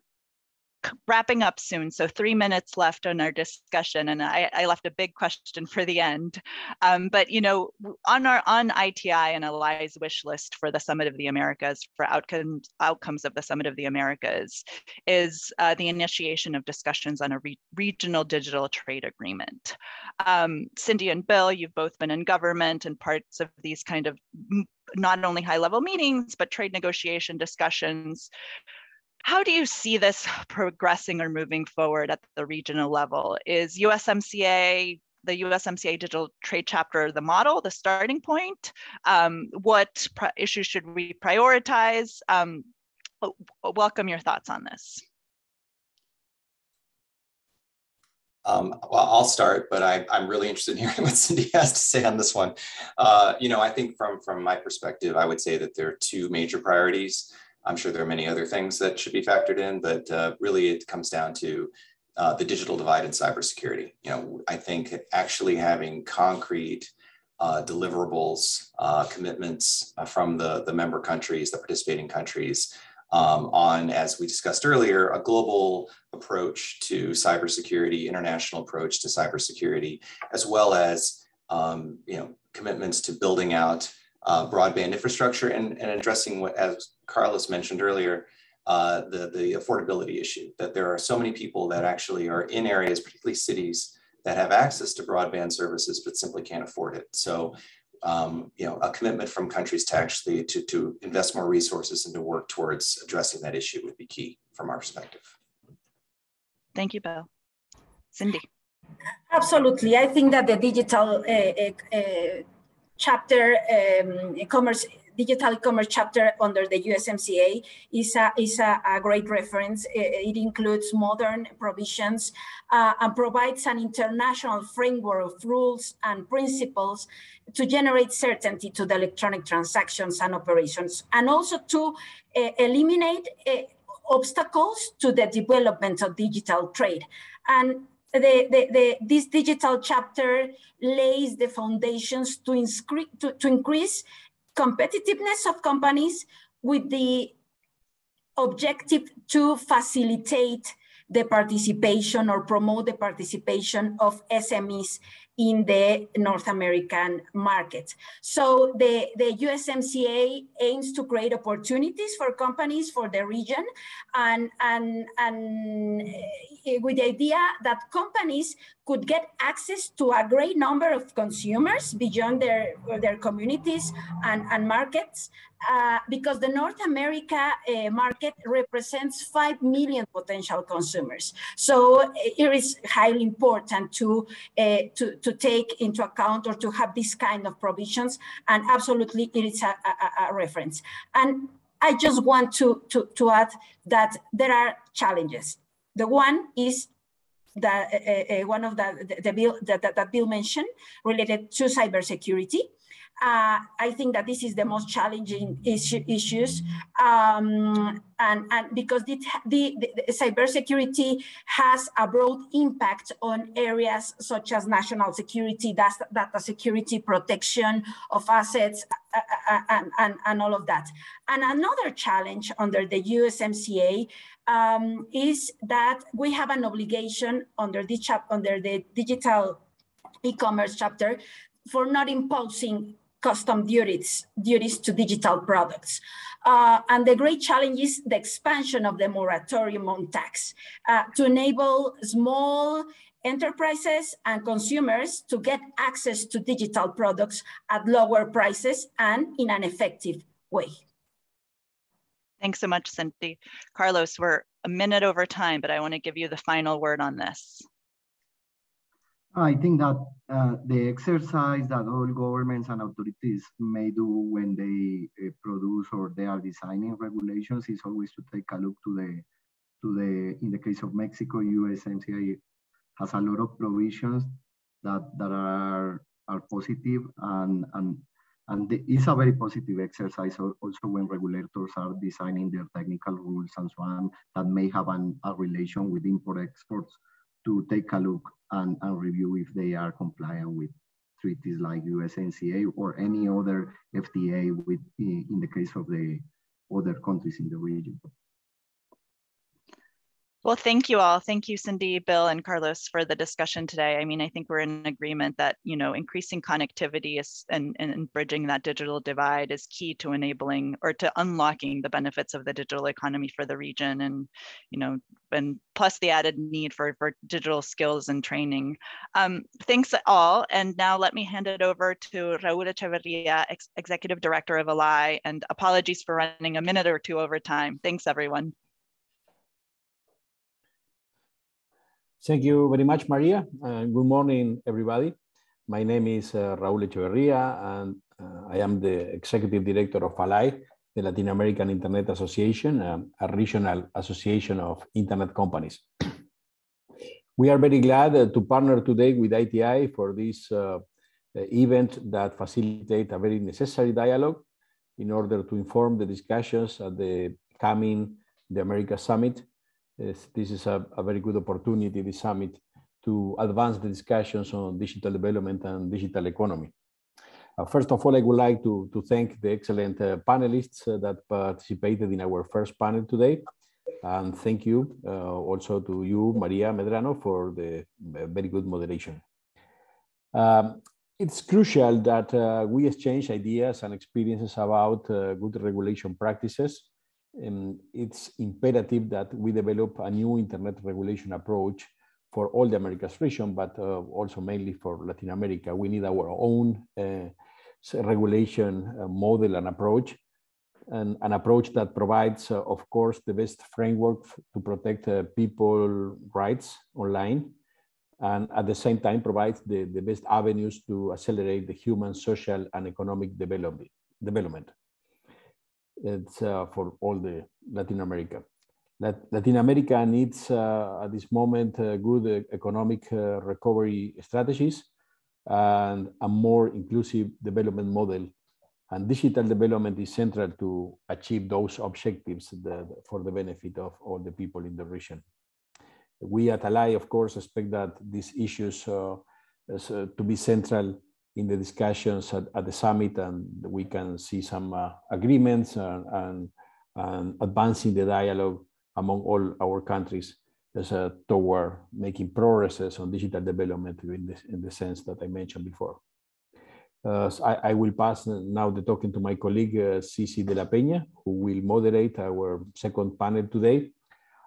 wrapping up soon, so three minutes left on our discussion, and I, I left a big question for the end. Um, but you know, on our on ITI and ALAI's wish list for the Summit of the Americas for outcomes outcomes of the Summit of the Americas is uh, the initiation of discussions on a re regional digital trade agreement. Um, Cindy and Bill, you've both been in government and parts of these kind of not only high level meetings, but trade negotiation discussions. How do you see this (sighs) progressing or moving forward at the regional level? Is USMCA the USMCA digital trade chapter the model, the starting point? Um, what issues should we prioritize? Um, welcome your thoughts on this. Um, well, I'll start, but I, am really interested in hearing (laughs) what Cindy has to say on this one. Uh, you know, I think from from my perspective, I would say that there are two major priorities. I'm sure there are many other things that should be factored in, but uh, really it comes down to uh, the digital divide in cybersecurity. You know, I think actually having concrete uh, deliverables, uh, commitments uh, from the, the member countries, the participating countries, um, on, as we discussed earlier, a global approach to cybersecurity, international approach to cybersecurity, as well as um, you know commitments to building out uh, broadband infrastructure and, and addressing what, as Carlos mentioned earlier, uh, the, the affordability issue, that there are so many people that actually are in areas, particularly cities, that have access to broadband services but simply can't afford it. So, um, you know, a commitment from countries to actually to, to invest more resources and to work towards addressing that issue would be key from our perspective. Thank you, Bill. Cindy. Absolutely. I think that the digital uh, uh, chapter, um, commerce digital commerce chapter under the USMCA is a, is a, a great reference. It, it, includes modern provisions uh, and provides an international framework of rules and principles to generate certainty to the electronic transactions and operations, and also to uh, eliminate uh, obstacles to the development of digital trade. And the, the, the, this digital chapter lays the foundations to, to, to increase competitiveness of companies with the objective to facilitate the participation or promote the participation of SMEs in the North American market. So the, the USMCA aims to create opportunities for companies for the region and, and, and eh, with the idea that companies could get access to a great number of consumers beyond their, their communities and, and markets uh, because the North America uh, market represents 5 million potential consumers. So it is highly important to, uh, to, to take into account or to have this kind of provisions. And absolutely it is a, a, a reference. And I just want to, to, to add that there are challenges. The one is that uh, uh, one of the, the, the bill that, that, that, Bill mentioned related to cybersecurity. Uh, I think that this is the most challenging issue, issues, um, and, and because the, the, the, cybersecurity has a broad impact on areas such as national security, data, data security, protection of assets, uh, uh, uh and, and, and all of that. And another challenge under the USMCA um, is that we have an obligation under the, chap under the digital e-commerce chapter for not imposing custom duties, duties to digital products. Uh, and the great challenge is the expansion of the moratorium on tax uh, to enable small enterprises and consumers to get access to digital products at lower prices and in an effective way. Thanks so much, Cindy. Carlos, we're a minute over time, but I want to give you the final word on this. I think that uh, the exercise that all governments and authorities may do when they uh, produce or they are designing regulations is always to take a look to the, to the, in the case of Mexico, USMCA has a lot of provisions that, that are, are positive and, and, and it's a very positive exercise also when regulators are designing their technical rules and so on that may have an, a relation with import exports to take a look and, and review if they are compliant with treaties like USMCA or any other FTA with, in the case of the other countries in the region. Well, thank you all. Thank you, Cindy, Bill, and Carlos for the discussion today. I mean, I think we're in agreement that, you know, increasing connectivity is, and, and bridging that digital divide is key to enabling or to unlocking the benefits of the digital economy for the region and, you know, and plus the added need for, for digital skills and training. Um, thanks all. And now let me hand it over to Raul Echeverria, Ex Executive Director of ALAI, and apologies for running a minute or two over time. Thanks, everyone. Thank you very much, Maria. Uh, good morning, everybody. My name is uh, Raúl Echeverría, and uh, I am the Executive Director of ALAI, the Latin American Internet Association, um, a regional association of internet companies. (clears throat) we are very glad uh, to partner today with ITI for this uh, event that facilitates a very necessary dialogue in order to inform the discussions at the coming the America Summit this is a, a, very good opportunity, the summit, to advance the discussions on digital development and digital economy. Uh, first of all, I would like to, to thank the excellent uh, panelists uh, that participated in our first panel today. And thank you uh, also to you, Maria Medrano, for the uh, very good moderation. Um, it's crucial that uh, we exchange ideas and experiences about good regulation practices um, it's imperative that we develop a new internet regulation approach for all the Americas region, but uh, also mainly for Latin America. We need our own uh, regulation uh, model and approach, and an approach that provides, uh, of course, the best framework to protect uh, people rights online, and at the same time provides the, the best avenues to accelerate the human, social, and economic development. development. It's uh, for all the Latin America. Latin America needs uh, at this moment uh, good economic recovery strategies and a more inclusive development model. And digital development is central to achieve those objectives that, for the benefit of all the people in the region. We at ALAI, of course, expect that these issues uh, to be central in the discussions at, at, the summit and we can see some uh, agreements and, and, and advancing the dialogue among all our countries as, uh, toward making progresses on digital development in, in the sense that I mentioned before. Uh, so I, I, will pass now the talking to my colleague, uh, Cici de la Peña, who will moderate our second panel today,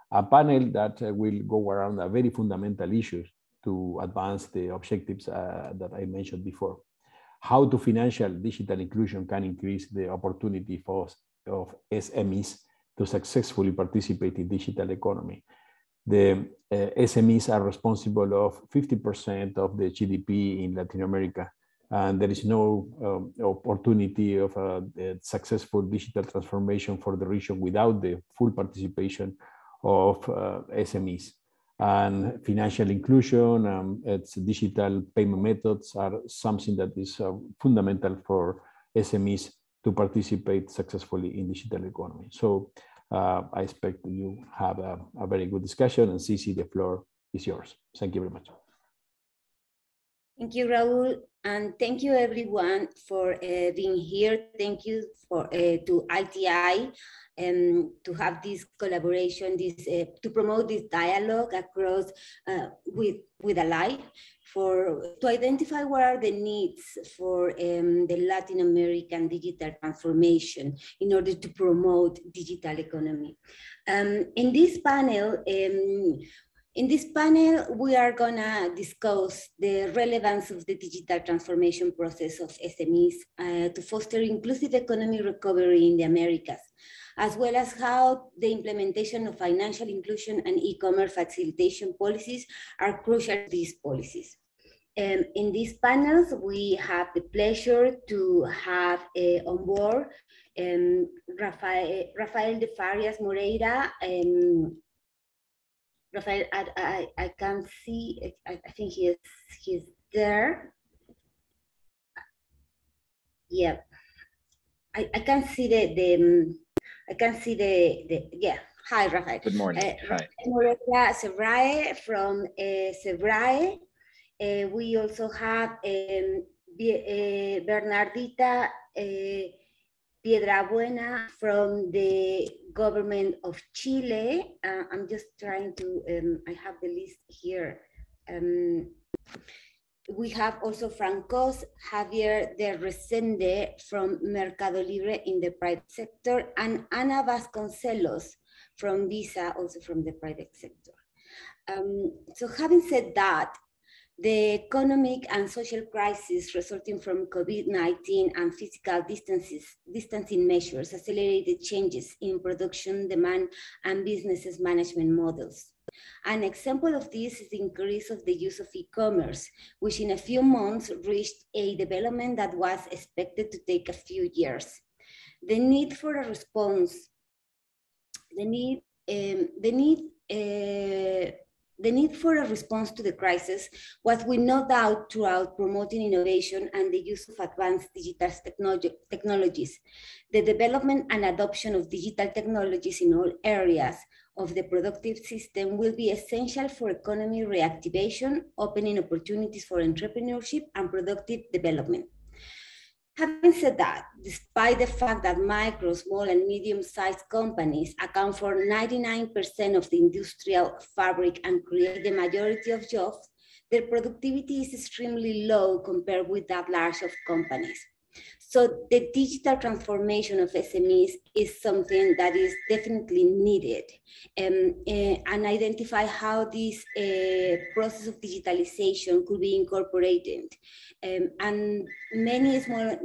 a panel that uh, will go around a very fundamental issues to advance the objectives uh, that I mentioned before. How to financial digital inclusion can increase the opportunity for of SMEs to successfully participate in digital economy. The uh, SMEs are responsible of 50% of the GDP in Latin America and there is no um, opportunity of a, a, successful digital transformation for the region without the full participation of uh, SMEs. And financial inclusion, um, its digital payment methods are something that is uh, fundamental for SMEs to participate successfully in digital economy. So uh, I expect you have a, a very good discussion and Cici, the floor is yours. Thank you very much. Thank you, Raul, and thank you everyone for uh, being here. Thank you for uh, to ITI and um, to have this collaboration, this uh, to promote this dialogue across uh, with with ALAI for to identify what are the needs for um, the Latin American digital transformation in order to promote digital economy. Um, in this panel, um, in this panel, we are gonna discuss the relevance of the digital transformation process of SMEs uh, to foster inclusive economic recovery in the Americas, as well as how the implementation of financial inclusion and e-commerce facilitation policies are crucial to these policies. Um, in these panels, we have the pleasure to have uh, on board um, Rafael, Rafael de Farias Moreira, um, Rafael, I, I, I can see, I, I think he is, he's there. Yeah, I, I can see the, the um, I can see the, the yeah. Hi, Rafael. Good morning. Uh, Hi. Moreira Sebrae from uh, Sebrae. Uh, we also have um, uh, Bernardita uh, Piedrabuena from the government of Chile. Uh, I'm just trying to, um, I have the list here. Um, we have also Francos Javier de Resende from Mercado Libre in the private sector and Ana Vasconcelos from Visa, also from the private sector. Um, so having said that, the economic and social crisis resulting from COVID-19 and physical distancing measures accelerated changes in production, demand, and businesses management models. An example of this is the increase of the use of e-commerce, which in a few months reached a development that was expected to take a few years. The need for a response, the need, um, the need uh, the need for a response to the crisis was with no doubt throughout promoting innovation and the use of advanced digital technologies, the development and adoption of digital technologies in all areas of the productive system will be essential for economy reactivation, opening opportunities for entrepreneurship and productive development. Having said that, despite the fact that micro, small, and medium-sized companies account for 99% of the industrial fabric and create the majority of jobs, their productivity is extremely low compared with that large of companies. So the digital transformation of SMEs is something that is definitely needed um, uh, and identify how this uh, process of digitalization could be incorporated. Um, and many small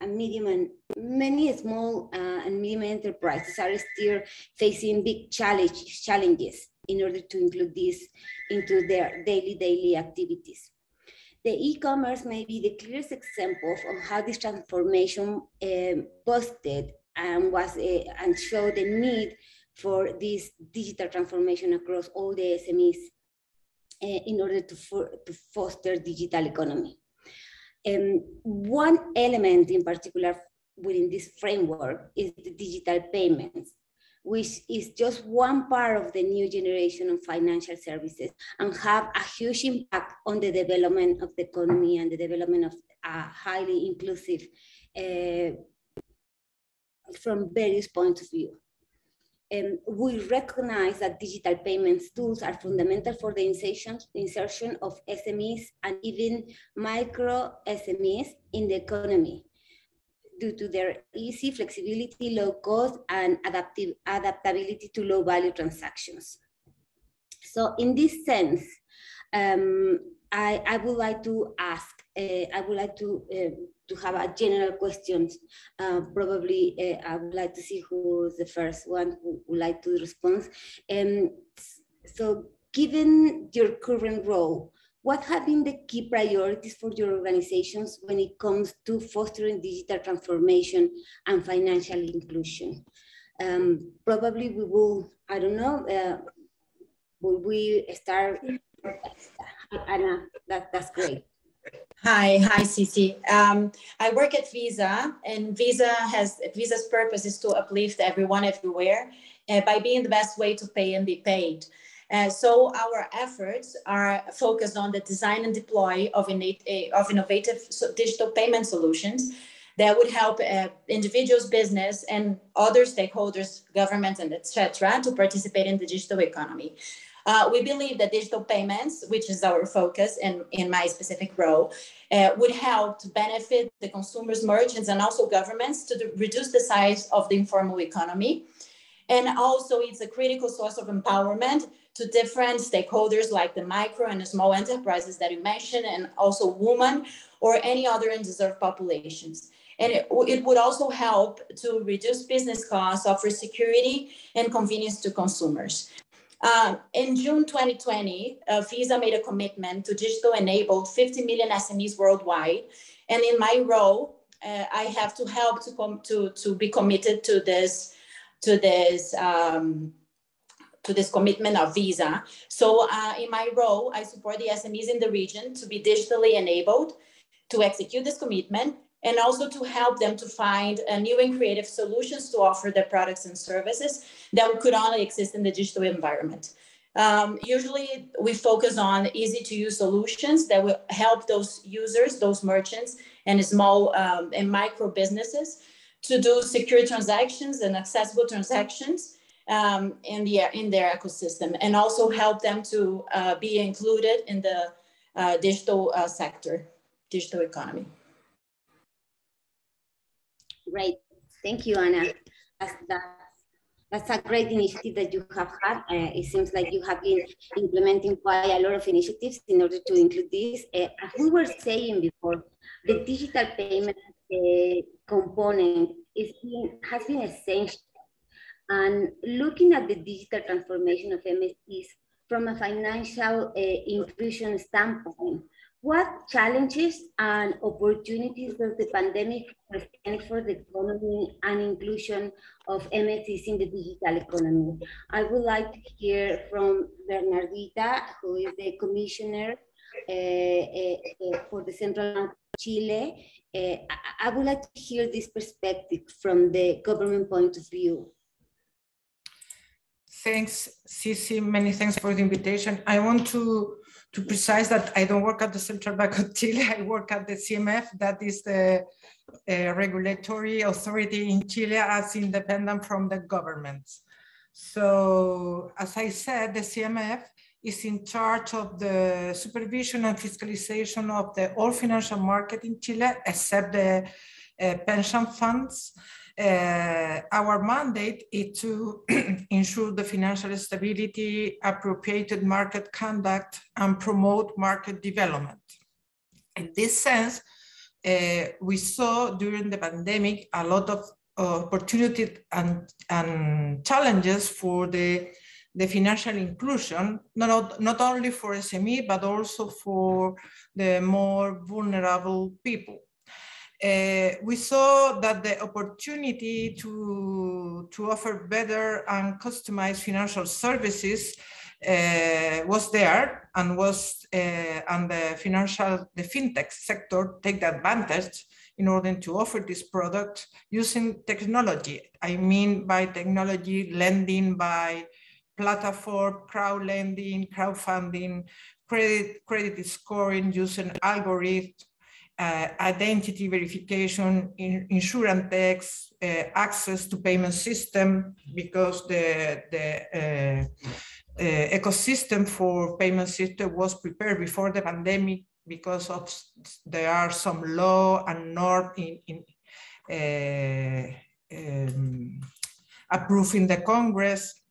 and medium and many small uh, and medium enterprises are still facing big challenge, challenges in order to include this into their daily, daily activities. The e-commerce may be the clearest example of how this transformation um, posted and was uh, and showed the need for this digital transformation across all the SMEs uh, in order to, to foster digital economy. Um, one element in particular within this framework is the digital payments which is just one part of the new generation of financial services and have a huge impact on the development of the economy and the development of a highly inclusive uh, from various points of view. um, we recognize that digital payments tools are fundamental for the insertion, insertion of SMEs and even micro SMEs in the economy due to their easy flexibility, low cost, and adaptive, adaptability to low value transactions. So in this sense, um, I, I would like to ask, uh, I would like to uh, to have a general question. Uh, probably uh, I would like to see who's the first one who would like to respond. Um, so given your current role, what have been the key priorities for your organizations when it comes to fostering digital transformation and financial inclusion? Um, probably we will, I don't know, uh, will we start? Anna, that, that's great. Hi, hi, Cici. Um, I work at Visa, and Visa has Visa's purpose is to uplift everyone everywhere uh, by being the best way to pay and be paid. Uh, so our efforts are focused on the design and deploy of, innate, uh, of innovative digital payment solutions that would help uh, individuals, business, and other stakeholders, governments, and etc., to participate in the digital economy. Uh, we believe that digital payments, which is our focus in, in my specific role, uh, would help to benefit the consumers, merchants, and also governments to the, reduce the size of the informal economy. And also, it's a critical source of empowerment to different stakeholders like the micro and the small enterprises that you mentioned, and also women or any other undeserved populations. And it, it, would also help to reduce business costs, offer security and convenience to consumers. Um, in June 2020, uh, Visa made a commitment to digital enable 50 million SMEs worldwide. And in my role, uh, I have to help to come to, to be committed to this, to this, um, to this commitment of Visa. So uh, in my role, I support the SMEs in the region to be digitally enabled to execute this commitment and also to help them to find uh, new and creative solutions to offer their products and services that could only exist in the digital environment. Um, usually we focus on easy to use solutions that will help those users, those merchants and small um, and micro businesses to do secure transactions and accessible transactions um, in, the, in their ecosystem and also help them to uh, be included in the uh, digital uh, sector, digital economy. Great. Thank you, Anna. That's, that's, a great initiative that you have had. Uh, it seems like you have been implementing quite a lot of initiatives in order to include this. Uh, as we were saying before, the digital payment uh, component is being, has been essential. And looking at the digital transformation of MSPs from a financial uh, inclusion standpoint, what challenges and opportunities does the pandemic present for the economy and inclusion of MSPs in the digital economy? I would like to hear from Bernardita, who is the commissioner uh, uh, for the Central Bank of Chile. I would like to hear this perspective from the government point of view. Thanks, Cici. Many thanks for the invitation. I want to to precise that I don't work at the Central Bank of Chile, I work at the CMF, that is the uh, regulatory authority in Chile as independent from the government. So as I said, the CMF is in charge of the supervision and fiscalization of the all financial market in Chile, except the uh, pension funds uh, our mandate is to (clears throat) ensure the financial stability, appropriated market conduct, and promote market development. In this sense, uh, we saw during the pandemic a lot of opportunities and, and challenges for the, the financial inclusion, not, not only for SME, but also for the more vulnerable people uh, we saw that the opportunity to, to offer better and customized financial services uh, was there and was uh, and the financial the fintech sector take advantage in order to offer this product using technology. I mean by technology lending by platform crowd lending crowdfunding credit credit scoring using algorithms uh, identity verification, in, insurance tax, uh, access to payment system, because the, the uh, ecosystem for payment system was prepared before the pandemic because of there are some law and norm in, in um, approved in the Congress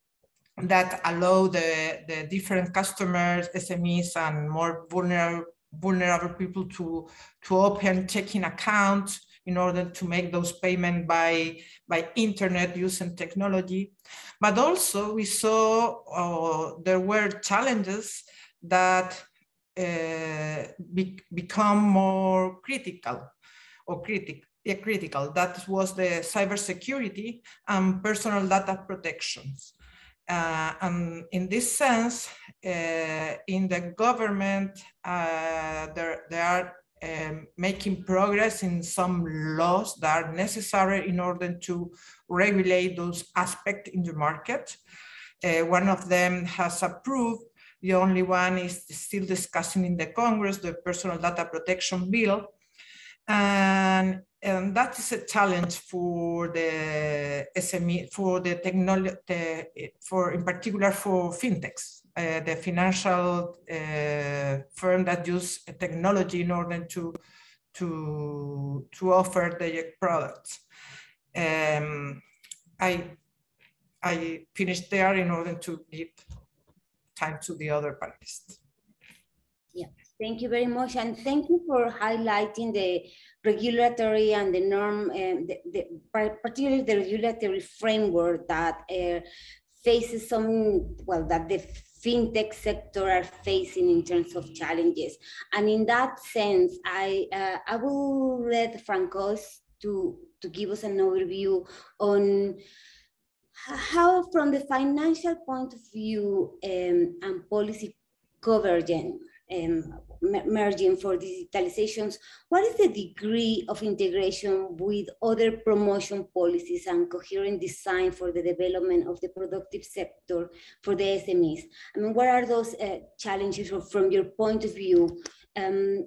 that allow the, the different customers, SMEs, and more vulnerable vulnerable people to to open checking accounts in order to make those payments by by internet using technology but also we saw uh, there were challenges that uh, be, become more critical or critic, yeah, critical. That was the cybersecurity and personal data protections. Uh, and in this sense, uh, in the government, uh, they are um, making progress in some laws that are necessary in order to regulate those aspects in the market. Uh, one of them has approved, the only one is still discussing in the Congress, the Personal Data Protection Bill. And and that is a challenge for the SME, for the technology, for in particular for fintechs, uh, the financial uh, firm that use technology in order to to to offer their products. Um, I I finished there in order to give time to the other panelists. Yeah, thank you very much, and thank you for highlighting the regulatory and the norm, um, the, the, particularly the regulatory framework that uh, faces some, well, that the fintech sector are facing in terms of challenges. And in that sense, I, uh, I will let Francos to, to give us an overview on how from the financial point of view um, and policy convergence, um, merging for digitalizations, what is the degree of integration with other promotion policies and coherent design for the development of the productive sector for the SMEs? I mean, what are those uh, challenges from your point of view? Um,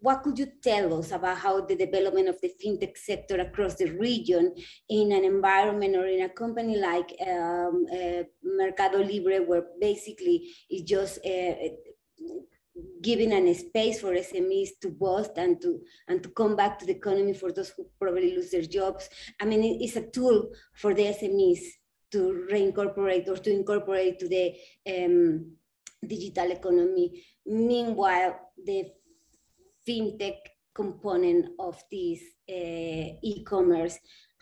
what could you tell us about how the development of the fintech sector across the region in an environment or in a company like um, uh, Mercado Libre, where basically it's just uh, giving an space for SMEs to boost and to and to come back to the economy for those who probably lose their jobs. I mean, it's a tool for the SMEs to reincorporate or to incorporate to the um, digital economy. Meanwhile, the fintech component of this uh, e-commerce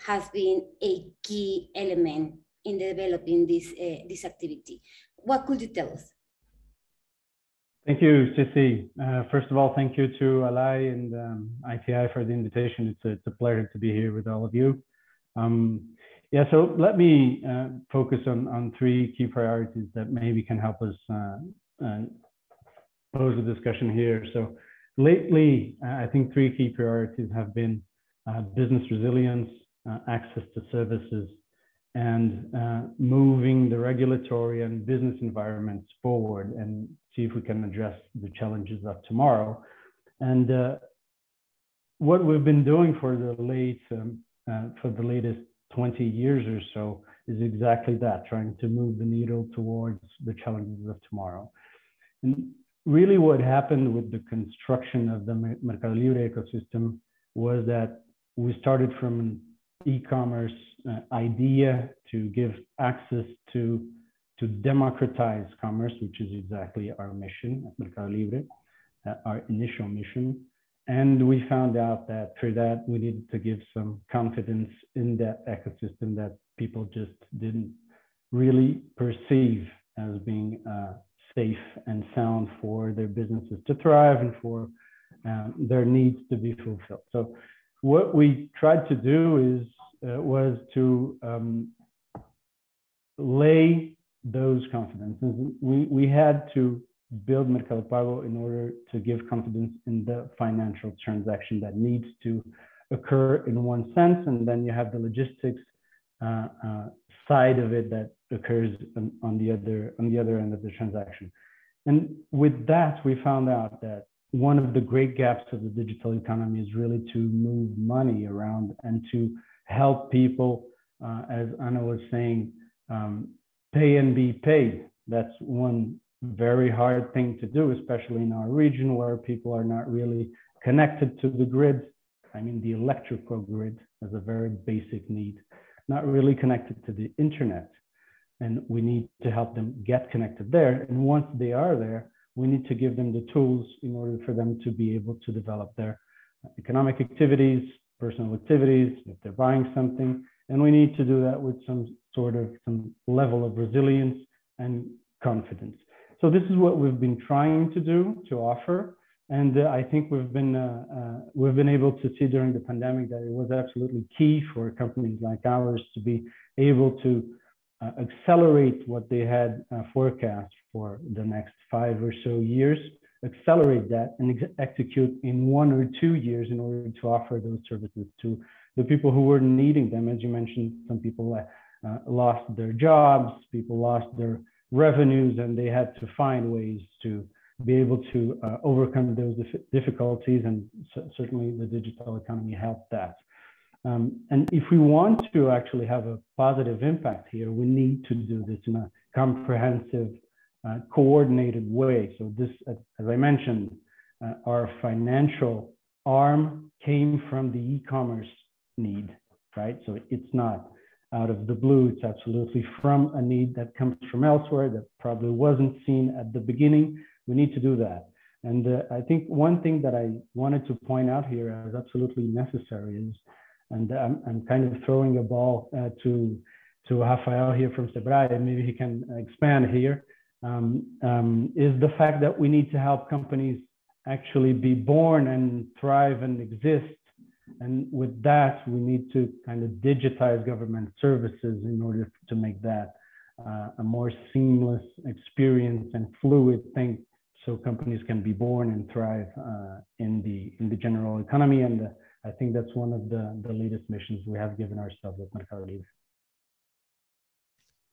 has been a key element in developing this uh, this activity. What could you tell us? Thank you, Cici. Uh, first of all, thank you to ALAI and um, ITI for the invitation. It's a, it's a, pleasure to be here with all of you. Um, yeah, so let me uh, focus on, on three key priorities that maybe can help us uh, uh pose a discussion here. So lately, uh, I think three key priorities have been uh, business resilience, access to services, and moving the regulatory and business environments forward and see if we can address the challenges of tomorrow. And uh, what we've been doing for the late um, uh, for the latest 20 years or so is exactly that, trying to move the needle towards the challenges of tomorrow. And really what happened with the construction of the Mercado Libre ecosystem was that we started from an e-commerce uh, idea to give access to to democratize commerce, which is exactly our mission at Mercado Libre, uh, our initial mission. And we found out that for that, we needed to give some confidence in that ecosystem that people just didn't really perceive as being uh, safe and sound for their businesses to thrive and for um, their needs to be fulfilled. So what we tried to do is uh, was to um, lay those confidences. We, we had to build Mercado Pago in order to give confidence in the financial transaction that needs to occur in one sense, and then you have the logistics uh, uh, side of it that occurs on, on, the other on the other end of the transaction. And with that, we found out that one of the great gaps of the digital economy is really to move money around and to help people, uh, as Anna was saying, um, pay and be paid. That's one very hard thing to do, especially in our region where people are not really connected to the grid. I mean, the electrical grid is a very basic need, not really connected to the internet. And we need to help them get connected there. And once they are there, we need to give them the tools in order for them to be able to develop their economic activities, personal activities, if they're buying something. And we need to do that with some sort of some level of resilience and confidence. So this is what we've been trying to do to offer. And uh, I think we've been uh, uh, we've been able to see during the pandemic that it was absolutely key for companies like ours to be able to uh, accelerate what they had uh, forecast for the next five or so years, accelerate that and ex execute in one or two years in order to offer those services to the people who were needing them. As you mentioned, some people uh, lost their jobs, people lost their revenues, and they had to find ways to be able to uh, overcome those difficulties. And certainly the digital economy helped that. Um, and if we want to actually have a positive impact here, we need to do this in a comprehensive, uh, coordinated way. So this, as I mentioned, uh, our financial arm came from the e-commerce need, right? So it's not out of the blue. It's absolutely from a need that comes from elsewhere that probably wasn't seen at the beginning. We need to do that. And uh, I think one thing that I wanted to point out here as absolutely necessary is, and I'm, I'm kind of throwing a ball uh, to, to Rafael here from SEBRAE, maybe he can expand here, um, um, is the fact that we need to help companies actually be born and thrive and exist and with that, we need to kind of digitize government services in order to make that uh, a more seamless experience and fluid thing so companies can be born and thrive uh, in the in the general economy. And uh, I think that's one of the, the latest missions we have given ourselves at Mercado Libre.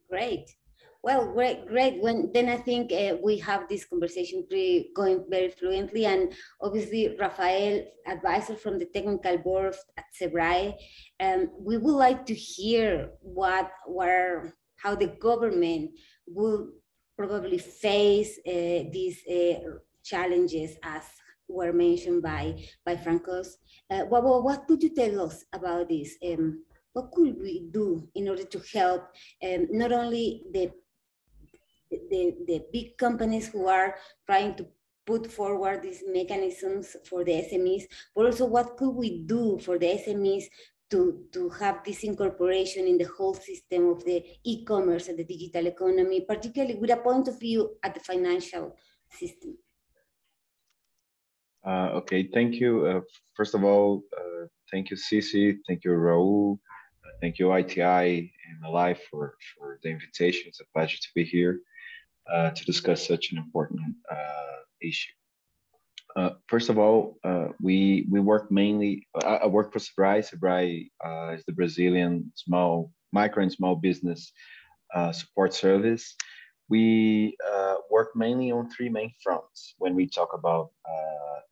Great. Well, great, great. When then I think uh, we have this conversation going very fluently, and obviously Rafael, advisor from the technical board at SEBRAE, um, we would like to hear what, were how the government will probably face uh, these uh, challenges as were mentioned by by Francos. Uh, what, what could you tell us about this? Um, what could we do in order to help um, not only the the, the big companies who are trying to put forward these mechanisms for the SMEs, but also what could we do for the SMEs to, to have this incorporation in the whole system of the e-commerce and the digital economy, particularly with a point of view at the financial system? Uh, okay, thank you. Uh, first of all, uh, thank you, Cici. Thank you, Raul. Thank you, ITI and ALAI for, for the invitation. It's a pleasure to be here uh, to discuss such an important uh, issue. Uh, first of all, uh, we we work mainly. I, work for SEBRAE. SEBRAE uh, is the Brazilian small, micro and small business uh, support service. We work mainly on three main fronts when we talk about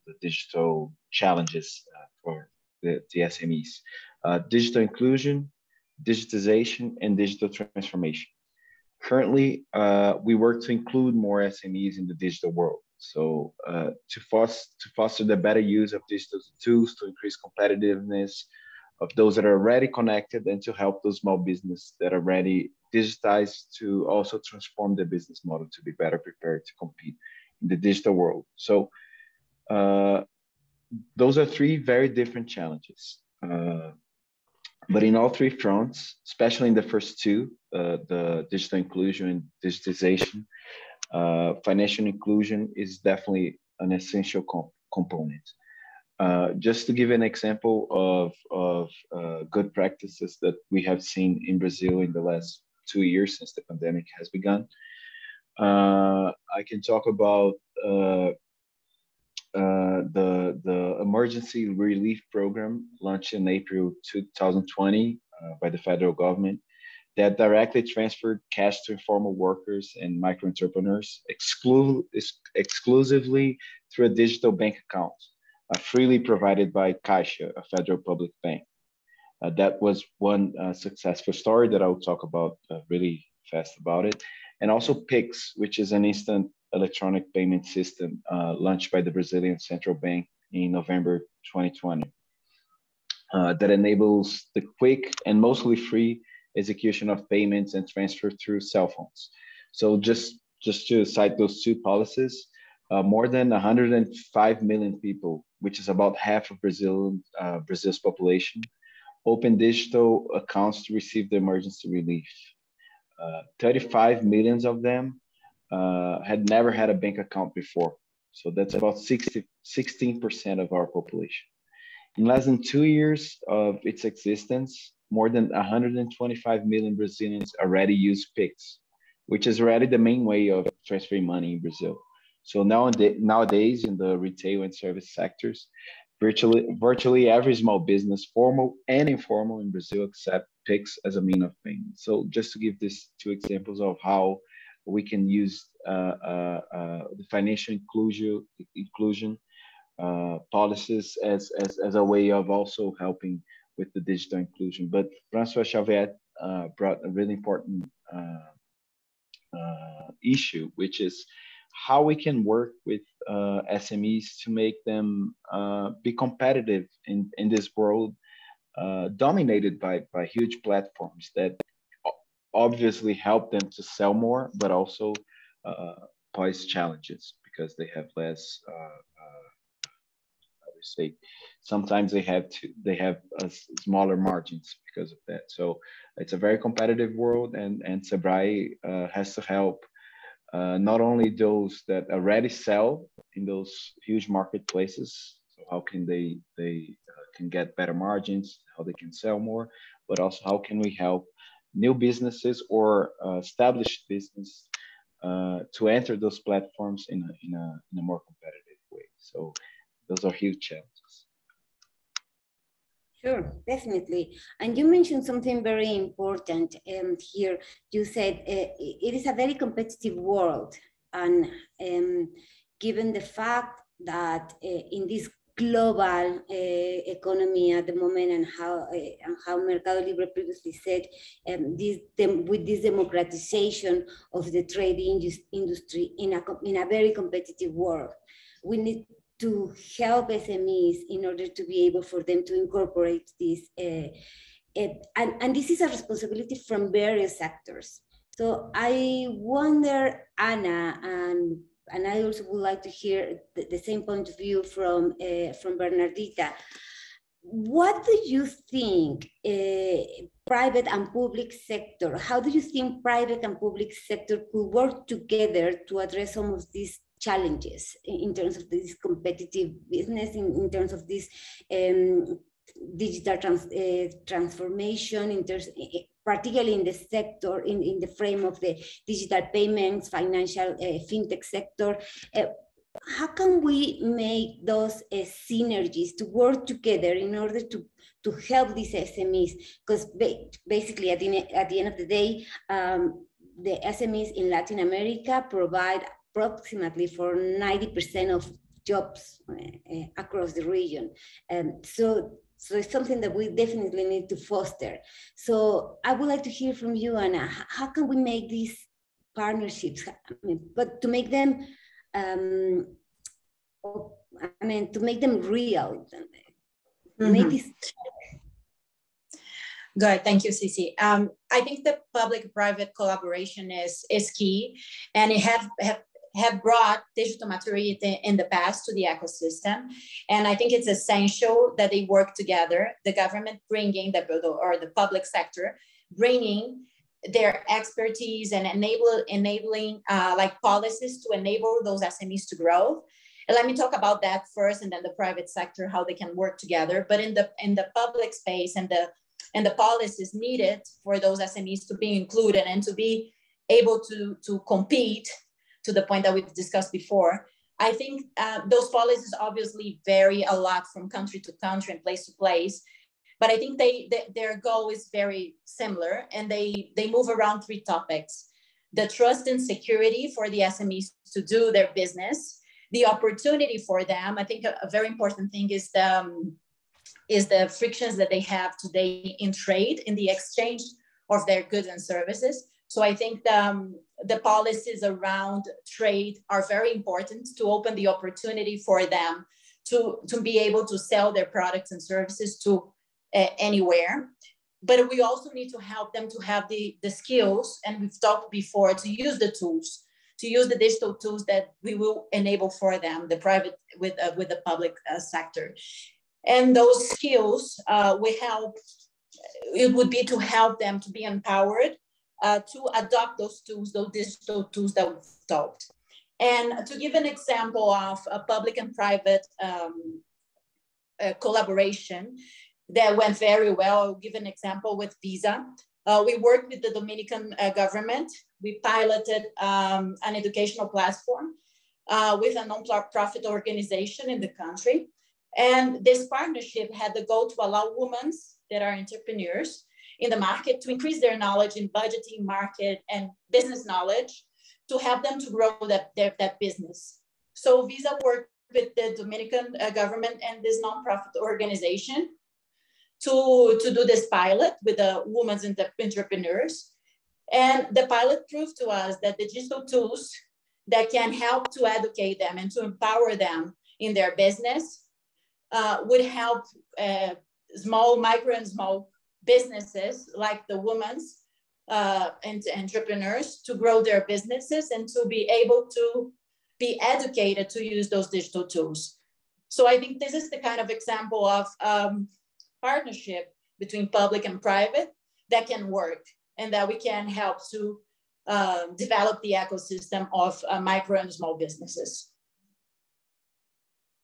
the digital challenges for the, the SMEs: digital inclusion, digitization, and digital transformation. Currently, uh, we work to include more SMEs in the digital world. So uh, to, foster, to foster the better use of digital tools to increase competitiveness of those that are already connected and to help those small business that are already digitized to also transform their business model to be better prepared to compete in the digital world. So uh, those are three very different challenges. Uh, but in all three fronts, especially in the first two, uh, the digital inclusion and digitization, uh, financial inclusion is definitely an essential comp component. Uh, just to give an example of, of uh, good practices that we have seen in Brazil in the last two years since the pandemic has begun, uh, I can talk about uh, the the emergency relief program launched in April 2020 uh, by the federal government that directly transferred cash to informal workers and micro entrepreneurs exclu- exclusively through a digital bank account, uh, freely provided by Caixa, a federal public bank. Uh, that was one uh, successful story that I'll talk about uh, really fast about it. And also PIX, which is an instant electronic payment system uh, launched by the Brazilian Central Bank in November 2020 uh, that enables the quick and mostly free execution of payments and transfer through cell phones. So just, just to cite those two policies, uh, more than 105 million people, which is about half of Brazil, uh, Brazil's population, open digital accounts to receive the emergency relief. Uh, 35 millions of them uh, had never had a bank account before. So that's about 60, 16% of our population. In less than two years of its existence, more than 125 million Brazilians already use Pix, which is already the main way of transferring money in Brazil. So now nowadays in the retail and service sectors, virtually virtually every small business, formal and informal in Brazil, accept Pix as a mean of payment. So just to give these two examples of how we can use uh, uh, uh, the financial inclusion inclusion policies as, as as a way of also helping with the digital inclusion. But Francois uh, brought a really important issue, which is how we can work with uh, SMEs to make them uh, be competitive in, in this world uh, dominated by, by huge platforms that obviously help them to sell more, but also uh, pose challenges because they have less, uh, uh, I would say, sometimes they have to, they have smaller margins because of that. So it's a very competitive world and, and Sebrae has to help uh, not only those that already sell in those huge marketplaces so how can they they uh, can get better margins how they can sell more but also how can we help new businesses or uh, established business uh, to enter those platforms in a, in, a, in a more competitive way so those are huge challenges Sure, definitely. And you mentioned something very important um, here. You said uh, it is a very competitive world. And um, given the fact that uh, in this global uh, economy at the moment and how uh, and how Mercado Libre previously said um, this them, with this democratization of the trade industry in a in a very competitive world we need to help SMEs in order to be able for them to incorporate this. Uh, and, and this is a responsibility from various sectors. So I wonder, Anna, and, and I also would like to hear the, the same point of view from, uh, from Bernardita. What do you think uh, private and public sector, how do you think private and public sector could work together to address some of these challenges in terms of this competitive business, in, in terms of this um, digital trans, uh, transformation, in terms, particularly in the sector, in, in the frame of the digital payments, financial uh, fintech sector. Uh, how can we make those uh, synergies to work together in order to to help these SMEs? Because ba basically, at the, at the end of the day, um, the SMEs in Latin America provide approximately for 90% of jobs across the region. Um, so, so it's something that we definitely need to foster. So I would like to hear from you, Anna. How can we make these partnerships, I mean, but to make them, um, I mean, to make them real, make this Good, thank you, Cici. Um, I think the public-private collaboration is is key, and it have, have have brought digital maturity in the past to the ecosystem. And I think it's essential that they work together, the government bringing the, or the public sector, bringing their expertise and enable, enabling uh, like policies to enable those SMEs to grow. And let me talk about that first and then the private sector, how they can work together. But in the, in the public space and the, and the policies needed for those SMEs to be included and to be able to, to compete to the point that we've discussed before. I think uh, those policies obviously vary a lot from country to country and place to place. but I think they, they their goal is very similar, and they they move around three topics: the trust and security for the SMEs to do their business, the opportunity for them. I think a, a very important thing is the um, is the frictions that they have today in trade, in the exchange of their goods and services. So I think the, um, the policies around trade are very important to open the opportunity for them to, to be able to sell their products and services to uh, anywhere. But we also need to help them to have the, the skills, and we've talked before, to use the tools, to use the digital tools that we will enable for them, the private with, uh, with the public uh, sector. And those skills uh, we help, it would be to help them to be empowered uh, to adopt those tools, those digital tools that we've talked. And to give an example of a public and private um, uh, collaboration that went very well, I'll give an example with Visa. Uh, we worked with the Dominican uh, government. We piloted um, an educational platform uh, with a non-profit organization in the country. And this partnership had the goal to allow women that are entrepreneurs in the market to increase their knowledge in budgeting, market, and business knowledge to help them to grow that, their, that business. So Visa worked with the Dominican uh, government and this nonprofit organization to, to do this pilot with the women's entrepreneurs. And the pilot proved to us that the digital tools that can help to educate them and to empower them in their business uh, would help uh, small, micro and small businesses like the women's uh, and entrepreneurs to grow their businesses and to be able to be educated to use those digital tools. So I think this is the kind of example of um, partnership between public and private that can work and that we can help to uh, develop the ecosystem of uh, micro and small businesses.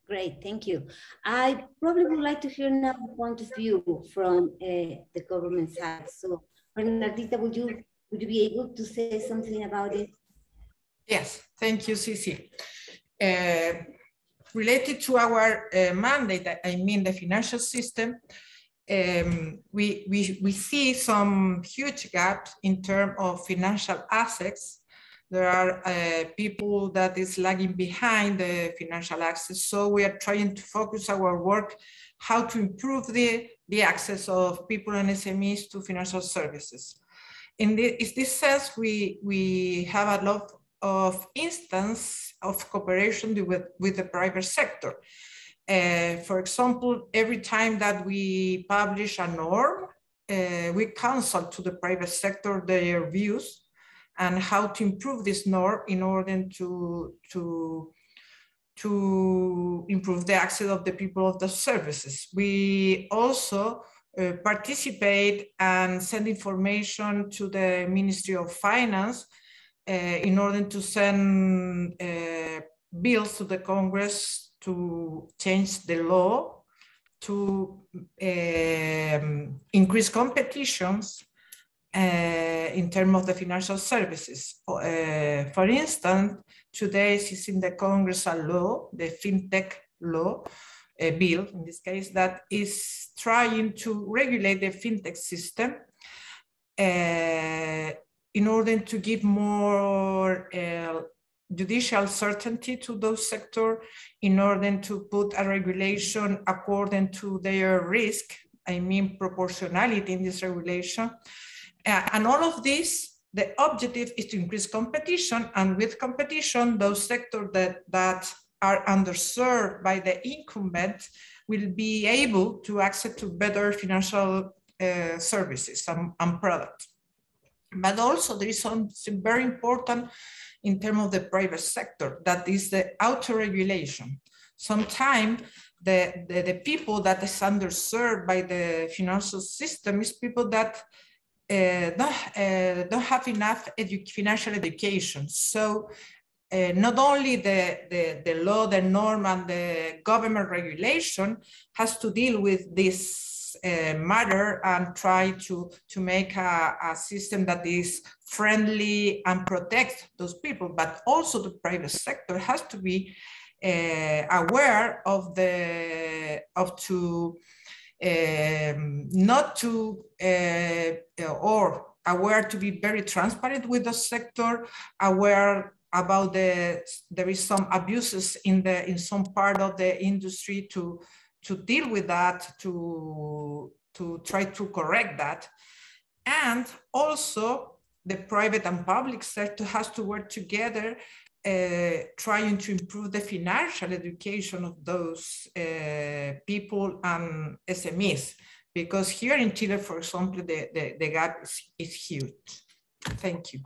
Great, thank you. I probably would like to hear now the point of view from uh, the government side. So, Bernardita, would you would you be able to say something about it? Yes, thank you, Cici. Uh, related to our uh, mandate, I mean the financial system, um, we, we, we see some huge gaps in terms of financial assets there are uh, people that is lagging behind the financial access. So we are trying to focus our work how to improve the, the access of people and SMEs to financial services. In, the, in this sense, we, we have a lot of instance of cooperation with, with the private sector. Uh, for example, every time that we publish a norm, uh, we consult to the private sector their views and how to improve this norm in order to, to, to improve the access of the people of the services. We also uh, participate and send information to the Ministry of Finance uh, in order to send uh, bills to the Congress to change the law to um, increase competitions in terms of the financial services. Uh, for instance, today is in the Congress a law, the FinTech law, a bill in this case, that is trying to regulate the FinTech system uh, in order to give more uh, judicial certainty to those sectors in order to put a regulation according to their risk, I mean proportionality in this regulation, uh, and all of this, the objective is to increase competition. And with competition, those sectors that, that are underserved by the incumbent will be able to access to better financial uh, services and, and products. But also there is something very important in terms of the private sector, that is the auto-regulation. Sometimes the, the, the, people that is underserved by the financial system is people that don't, uh, don't have enough edu financial education. So uh, not only the, the, the law, the norm, and the government regulation has to deal with this uh, matter and try to, to make a, a system that is friendly and protect those people, but also the private sector has to be uh, aware of the of to um, not to, uh, or aware to be very transparent with the sector, aware about the, there is some abuses in the, in some part of the industry to, to deal with that, to, to try to correct that. And also the private and public sector has to work together uh, trying to improve the financial education of those uh, people and SMEs. Because here in Chile, for example, the, the, the gap is, is, huge. Thank you.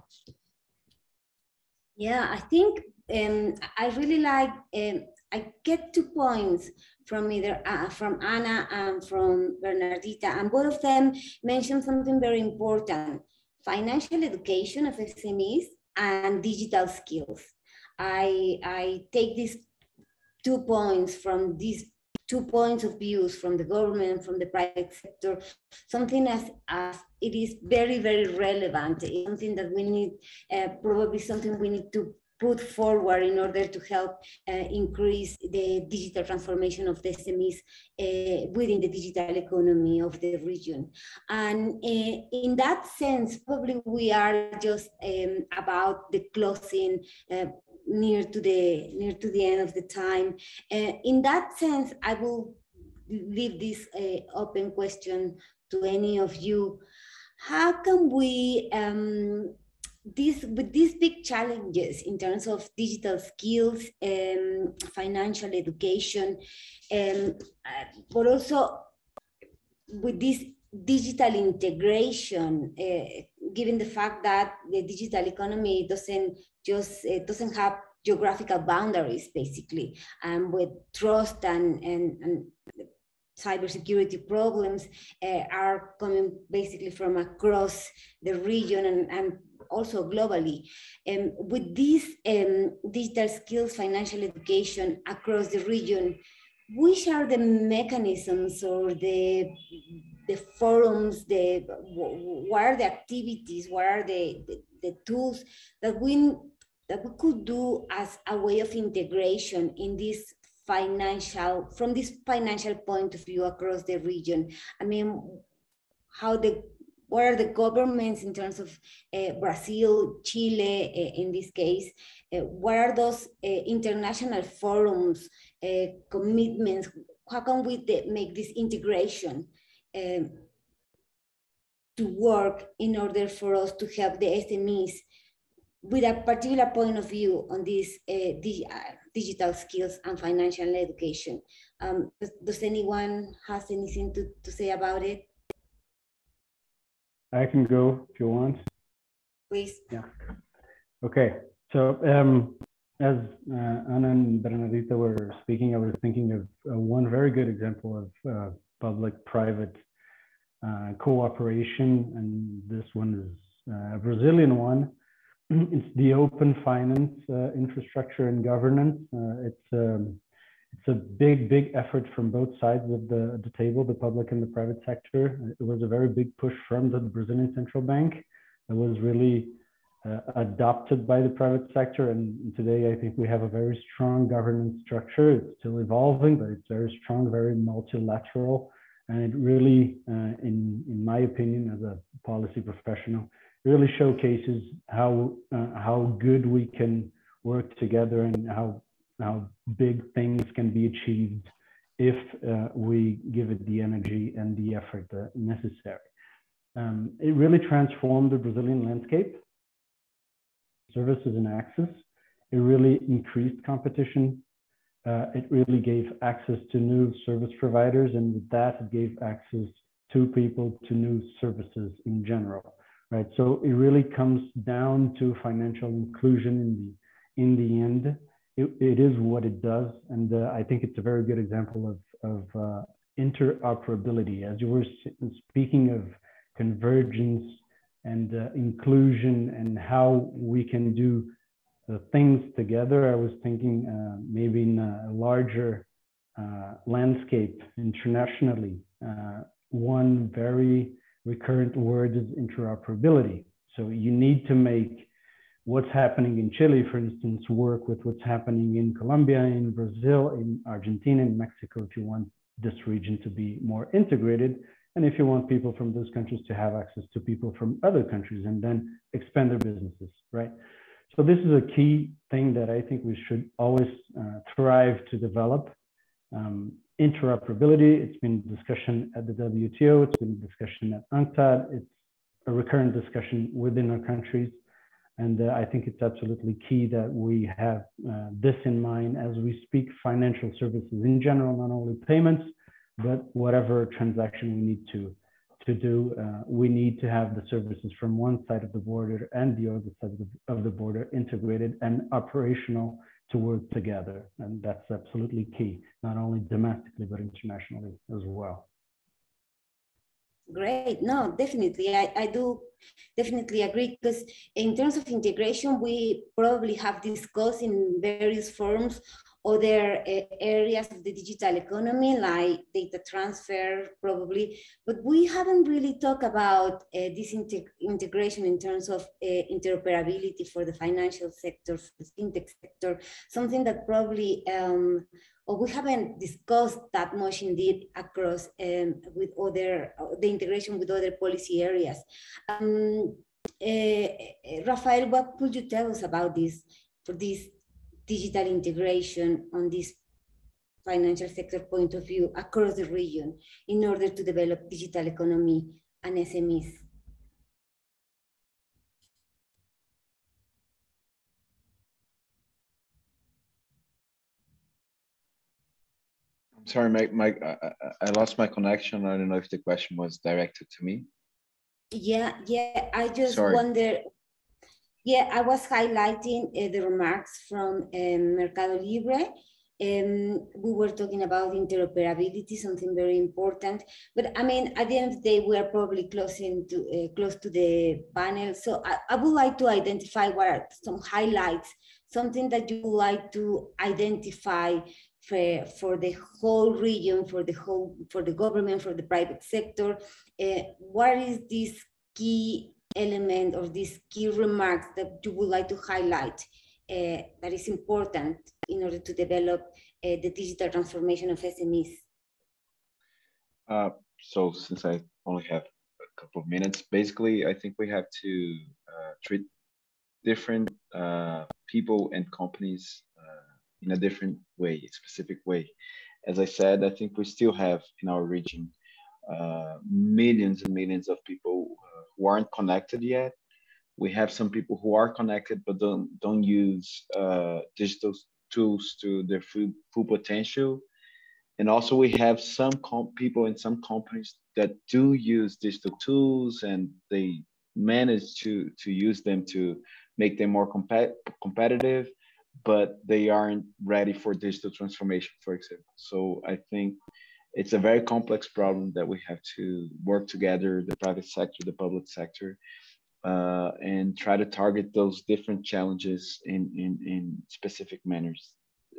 Yeah, I think um, I really like, um, I get two points from either uh, from Anna and from Bernardita, and both of them mentioned something very important, financial education of SMEs and digital skills. I, I take these two points from these two points of views from the government, from the private sector, something as, as it is very, very relevant, something that we need, uh, probably something we need to put forward in order to help uh, increase the digital transformation of the SMEs uh, within the digital economy of the region. And uh, in that sense, probably we are just um, about the closing uh, near to the near to the end of the time. Uh, in that sense, I will leave this uh, open question to any of you. How can we um, this with these big challenges in terms of digital skills and um, financial education, um, uh, but also with this digital integration, uh, given the fact that the digital economy doesn't just it doesn't have geographical boundaries basically and with trust and and, and cybersecurity problems uh, are coming basically from across the region and, and also globally. Um, with these um, digital skills, financial education across the region, which are the mechanisms or the the forums, the what are the activities, what are the, the, the tools that we that we could do as a way of integration in this financial, from this financial point of view across the region. I mean, how the what are the governments in terms of uh, Brazil, Chile, uh, in this case, uh, what are those international forums, commitments, how can we make this integration to work in order for us to help the SMEs with a particular point of view on these uh, uh, digital skills and financial education. Um, does, does, anyone has anything to, to say about it? I can go if you want. Please. Yeah. Okay. So um, as uh, Anna and Bernardita were speaking, I was thinking of uh, one very good example of uh, public-private uh, cooperation, and this one is uh, a Brazilian one. It's the open finance uh, infrastructure and governance. it's um, it's a big, big effort from both sides of the, the table, the public and the private sector. It was a very big push from the Brazilian central bank. It was really uh, adopted by the private sector. And today, I think we have a very strong governance structure. It's still evolving, but it's very strong, very multilateral. And it really, uh, in, in my opinion, as a policy professional, really showcases how, uh, how good we can work together and how how big things can be achieved if uh, we give it the energy and the effort uh, necessary. Um, it really transformed the Brazilian landscape, services and access. It really increased competition. Uh, it really gave access to new service providers, and with that, it gave access to people to new services in general, right? So it really comes down to financial inclusion in the in the end it, it is what it does. And uh, I think it's a very good example of, of uh, interoperability. As you were speaking of convergence and uh, inclusion and how we can do things together, I was thinking uh, maybe in a larger uh, landscape internationally. Uh, one very recurrent word is interoperability. So you need to make what's happening in Chile, for instance, work with what's happening in Colombia, in Brazil, in Argentina, in Mexico, if you want this region to be more integrated. And if you want people from those countries to have access to people from other countries and then expand their businesses, right? So this is a key thing that I think we should always uh, thrive to develop. Um, interoperability, it's been discussion at the WTO, it's been discussion at UNCTAD, it's a recurrent discussion within our countries. And uh, I think it's absolutely key that we have uh, this in mind as we speak. Financial services in general, not only payments, but whatever transaction we need to to do, uh, we need to have the services from one side of the border and the other side of the, of the border integrated and operational to work together. And that's absolutely key, not only domestically, but internationally as well. Great. No, definitely. I, I do definitely agree because in terms of integration, we probably have discussed in various forms other uh, areas of the digital economy like data transfer probably. But we haven't really talked about uh, this integ integration in terms of uh, interoperability for the financial sector for the fintech sector something that probably um, or we haven't discussed that much indeed across um, with other the integration with other policy areas. Um, Rafael, what could you tell us about this for this digital integration on this financial sector point of view across the region in order to develop digital economy and SMEs. I'm sorry, Mike, Mike I, I lost my connection. I don't know if the question was directed to me. Yeah, yeah, I just sorry. wonder yeah, I was highlighting uh, the remarks from um, Mercado Libre. Um, we were talking about interoperability, something very important. But I mean, at the end of the day, we are probably closing to uh, close to the panel. So I, I, would like to identify what are some highlights, something that you would like to identify for, for the whole region, for the whole, for the government, for the private sector. Uh, what is this key element or these key remarks that you would like to highlight uh, that is important in order to develop uh, the digital transformation of SMEs? Uh, so since I only have a couple of minutes, basically, I think we have to uh, treat different uh, people and companies uh, in a different way, specific way. As I said, I think we still have in our region millions and millions of people who aren't connected yet. We have some people who are connected but don't don't use uh, digital tools to their full, full potential. And also we have some people in some companies that do use digital tools and they manage to to use them to make them more comp- competitive but they aren't ready for digital transformation for example so i think it's a very complex problem that we have to work together, the private sector, the public sector, uh, and try to target those different challenges in, in, in specific manners.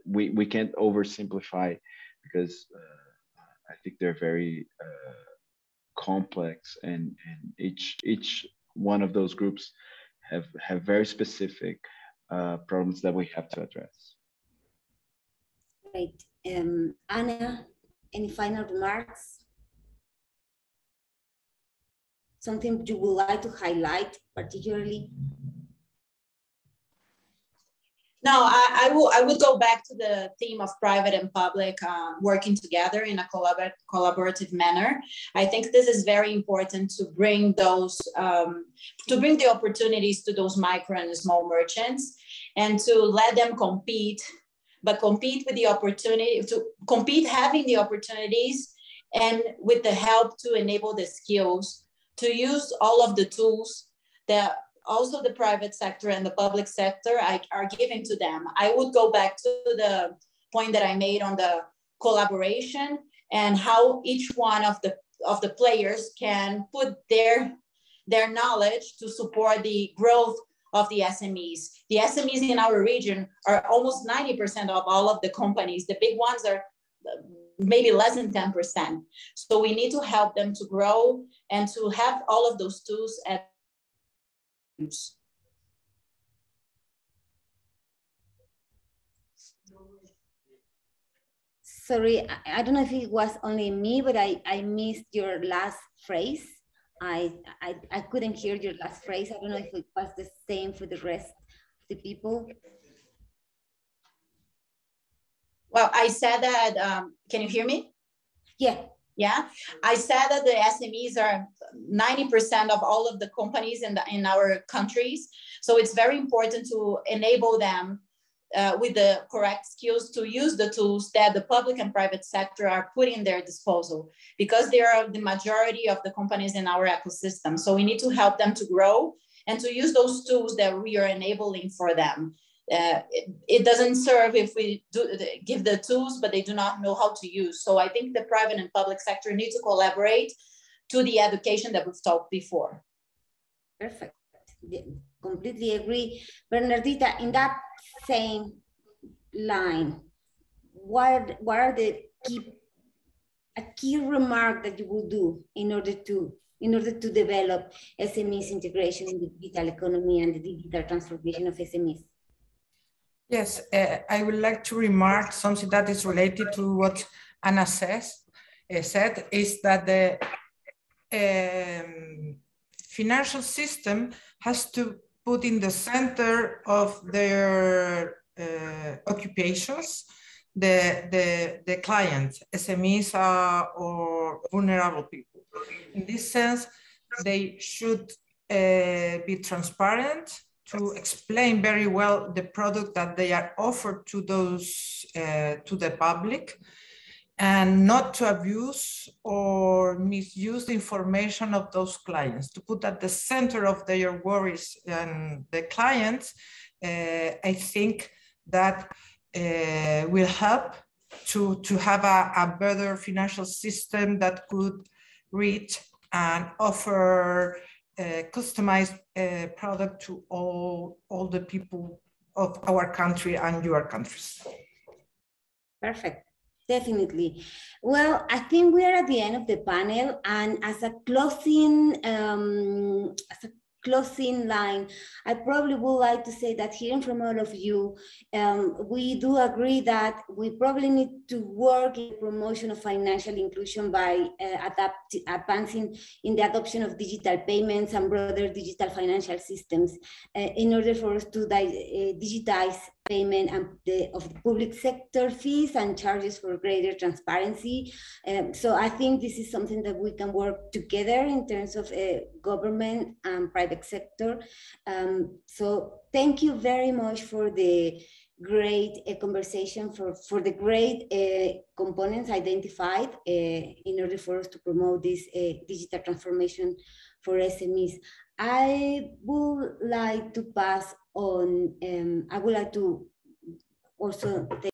We, we can't oversimplify because uh, I think they're very uh, complex and, and each, each one of those groups have, have very specific uh, problems that we have to address. Right. Um, Anna, any final remarks? Something you would like to highlight particularly? No, I, I will. I would go back to the theme of private and public uh, working together in a collabor collaborative manner. I think this is very important to bring those um, to bring the opportunities to those micro and small merchants, and to let them compete but compete with the opportunity to compete having the opportunities and with the help to enable the skills to use all of the tools that also the private sector and the public sector are giving to them. I would go back to the point that I made on the collaboration and how each one of the of the players can put their their knowledge to support the growth of the SMEs. The SMEs in our region are almost 90% of all of the companies. The big ones are uh, maybe less than 10%. So we need to help them to grow and to have all of those tools at use. sorry, I, I, don't know if it was only me, but I, I missed your last phrase. I, I, I couldn't hear your last phrase. I don't know if it was the same for the rest of the people. Well, I said that, um, can you hear me? Yeah. Yeah, I said that the SMEs are 90% of all of the companies in, the, in our countries. So it's very important to enable them uh, with the correct skills to use the tools that the public and private sector are putting in their disposal because they are the majority of the companies in our ecosystem. So we need to help them to grow and to use those tools that we are enabling for them. Uh, it, it, doesn't serve if we do give the tools, but they do not know how to use. So I think the private and public sector need to collaborate to the education that we've talked before. Perfect completely agree. Bernardita, in that same line, what, what are the key, a key remark that you will do in order to in order to develop SMEs integration in the digital economy and the digital transformation of SMEs? Yes, uh, I would like to remark something that is related to what Anna says, uh, said, is that the um, financial system has to put in the center of their uh, occupations the, the, the clients, SMEs uh, or vulnerable people. In this sense, they should uh, be transparent to explain very well the product that they are offered to those uh, to the public and not to abuse or misuse the information of those clients, to put at the center of their worries and the clients, uh, I think that uh, will help to, to have a, a better financial system that could reach and offer a customized uh, product to all, all the people of our country and your countries. Perfect. Definitely. Well, I think we are at the end of the panel, and as a closing, um, as a closing line, I probably would like to say that hearing from all of you, um, we do agree that we probably need to work in promotion of financial inclusion by uh, adapt, advancing in the adoption of digital payments and broader digital financial systems uh, in order for us to uh, digitize payment and the, of the public sector fees and charges for greater transparency. Um, so I think this is something that we can work together in terms of uh, government and private sector. Um, so thank you very much for the great uh, conversation, for, for the great uh, components identified uh, in order for us to promote this uh, digital transformation for SMEs. I would like to pass on, um, I would like to also